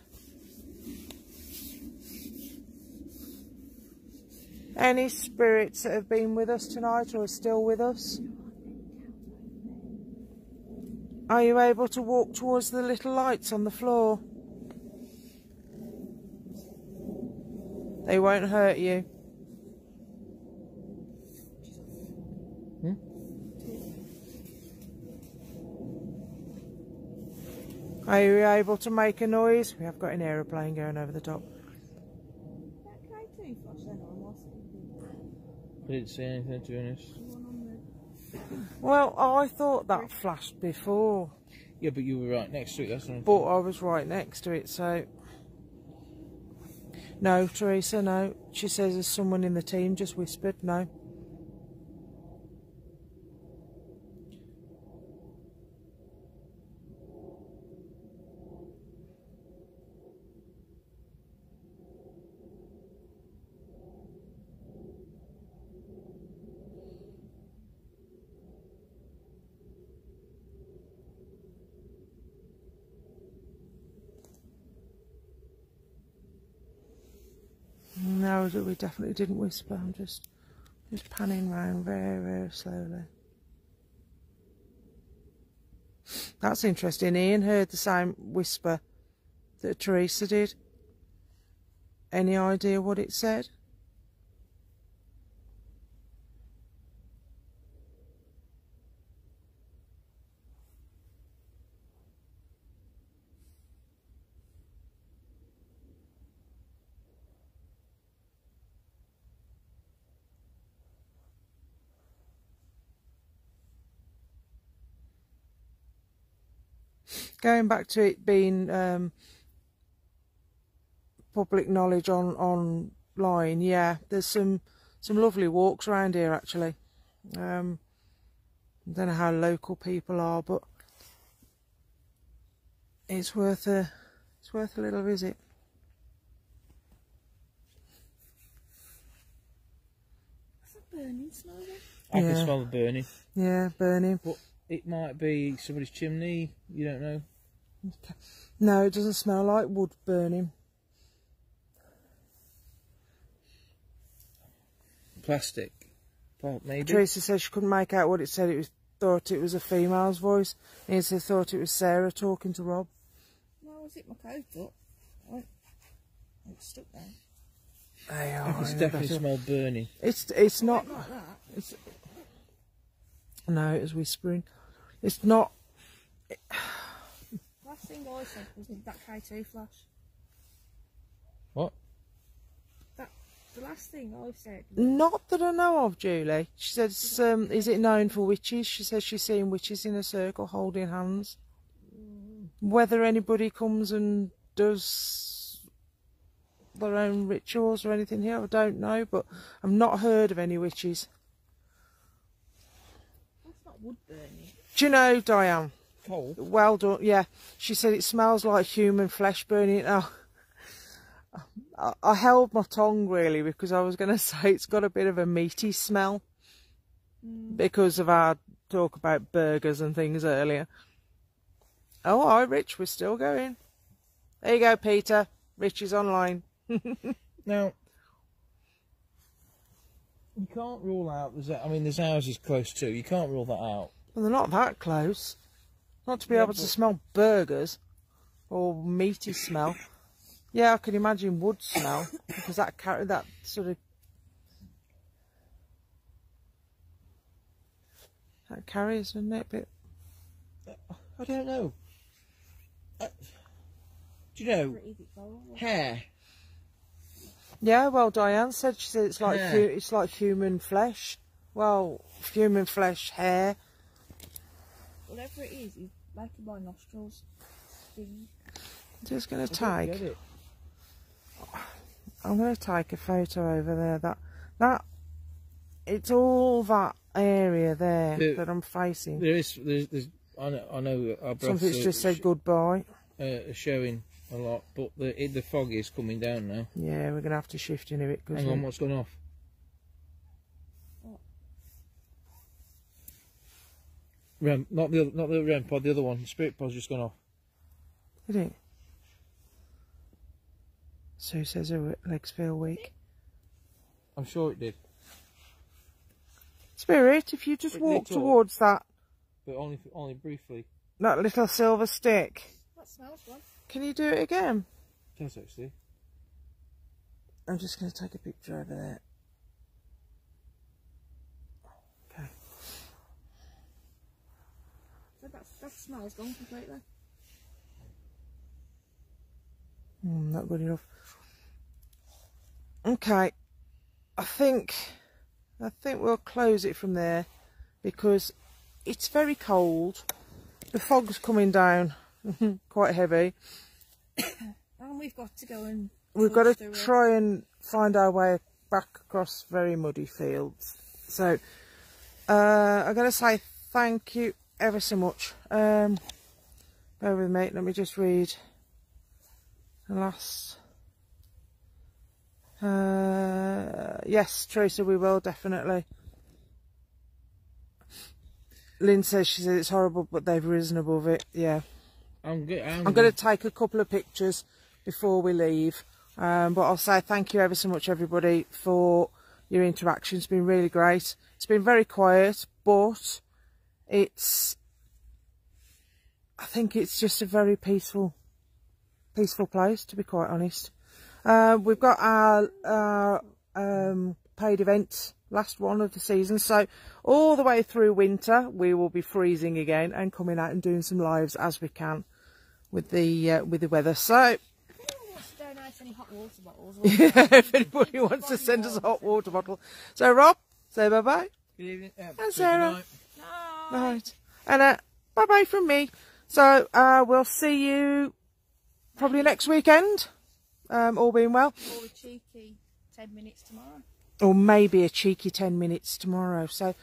Any spirits that have been with us tonight or are still with us? Are you able to walk towards the little lights on the floor? They won't hurt you. Are you able to make a noise? We have got an aeroplane going over the top.
That K2 flash then on what's it?
I didn't see anything to be honest.
The one on the
Well, I thought that flashed before,
Yeah, but you were right next to it. That's what
but I was right next to it, so. No, Teresa, no. She says there's someone in the team just whispered, no. That we definitely didn't whisper. I'm just just panning round very, very slowly. That's interesting. Ian heard the same whisper that Teresa did. Any idea what it said? Going back to it being um, public knowledge on online, yeah, there's some some lovely walks around here actually. Um, I don't know how local people are, but it's worth a it's worth a little visit.
What's that burning smell then?
I
Yeah.
can smell the burning.
Yeah, burning.
It might be somebody's chimney. You don't know.
No, it doesn't smell like wood burning.
Plastic. Well, maybe.
Teresa says she couldn't make out what it said. It was thought it was a female's voice. Ian said thought it was Sarah talking to Rob.
No, was it my coat up? Right. It's stuck there.
They
I oh,
are.
can definitely
better.
smell burning.
It's it's not.
Like.
It's no, it was whispering. It's not.
Last thing I said was that K2 flash.
What?
That the last thing I said.
Not that I know of, Julie. She says, um, "Is it known for witches?" She says she's seeing witches in a circle holding hands. Whether anybody comes and does their own rituals or anything here, I don't know. But I've not heard of any witches.
That's not wood burning.
Do you know, Diane?
Coal.
Well done. Yeah, she said it smells like human flesh burning. Oh, I, I held my tongue really because I was going [laughs] to say it's got a bit of a meaty smell mm. because of our talk about burgers and things earlier. Oh, hi, Rich. We're still going. There you go, Peter. Rich is online. [laughs]
Now, you can't rule out. I mean, there's houses close too. You can't rule that out.
Well, they're not that close. Not to be
Yeah,
able to smell burgers or meaty smell. Yeah, I can imagine wood smell because that carry that sort of that carries, doesn't it? Bit.
I don't know. Uh, do you know
Pretty big bowl.
hair?
Yeah, well, Diane said she said it's like
Yeah.
it's like human flesh. Well, human flesh, hair.
Whatever it is, is making my nostrils sting.
Just gonna
I
take. I'm gonna take a photo over there. That that it's all that area there
Yeah.
that I'm facing.
There is. There's. there's I know. I know. Our
Something's just said goodbye.
uh, showing a lot, but the it, the fog is coming down now.
Yeah, we're gonna have to shift in a bit because
Hang on, what's gone off? Rem, not the other, not the REM pod, the other one. The spirit pod's just gone off.
Did it? Sue says her legs feel weak.
I'm sure it did,
Spirit, if you just
Wait,
walk
they talk.
towards that
but only only briefly.
that little silver stick,
That smells one.
can you do it again?
Does actually.
I'm just gonna take a picture over there. Okay.
So smell's gone completely.
Mm, not good enough. Okay, I think I think we'll close it from there because it's very cold. The fog's coming down, [laughs] quite heavy. [coughs]
And we've got to go and.
We've got to try and find our way back across very muddy fields. So uh, I'm going to say thank you ever so much. Um, bear with me. Let me just read the last. Uh, yes, Teresa, we will definitely. Lynn says she says it's horrible, but they've risen above it. Yeah,
I'm good. I'm,
I'm going to take a couple of pictures before we leave. Um, but I'll say thank you ever so much, everybody, for your interaction. It's been really great. It's been very quiet, but it's. I think it's just a very peaceful, peaceful place, to be quite honest. Uh, we've got our, our um, paid events, last one of the season. So all the way through winter, we will be freezing again and coming out and doing some lives as we can with the uh, with the weather. So
Anyone wants to donate any hot water bottles? or-
if anybody wants to send us a hot water bottle, so Rob, say bye bye.
Good evening. Uh,
And Sarah.
Night.
Right, and uh, bye bye from me. So uh, we'll see you probably next weekend, um, all being well.
Or a cheeky 10 minutes tomorrow.
or maybe a cheeky 10 minutes tomorrow. So,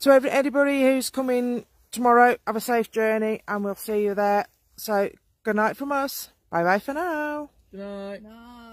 to every, anybody who's coming tomorrow, have a safe journey and we'll see you there. So, good night from us. Bye bye for now.
Good night.
No.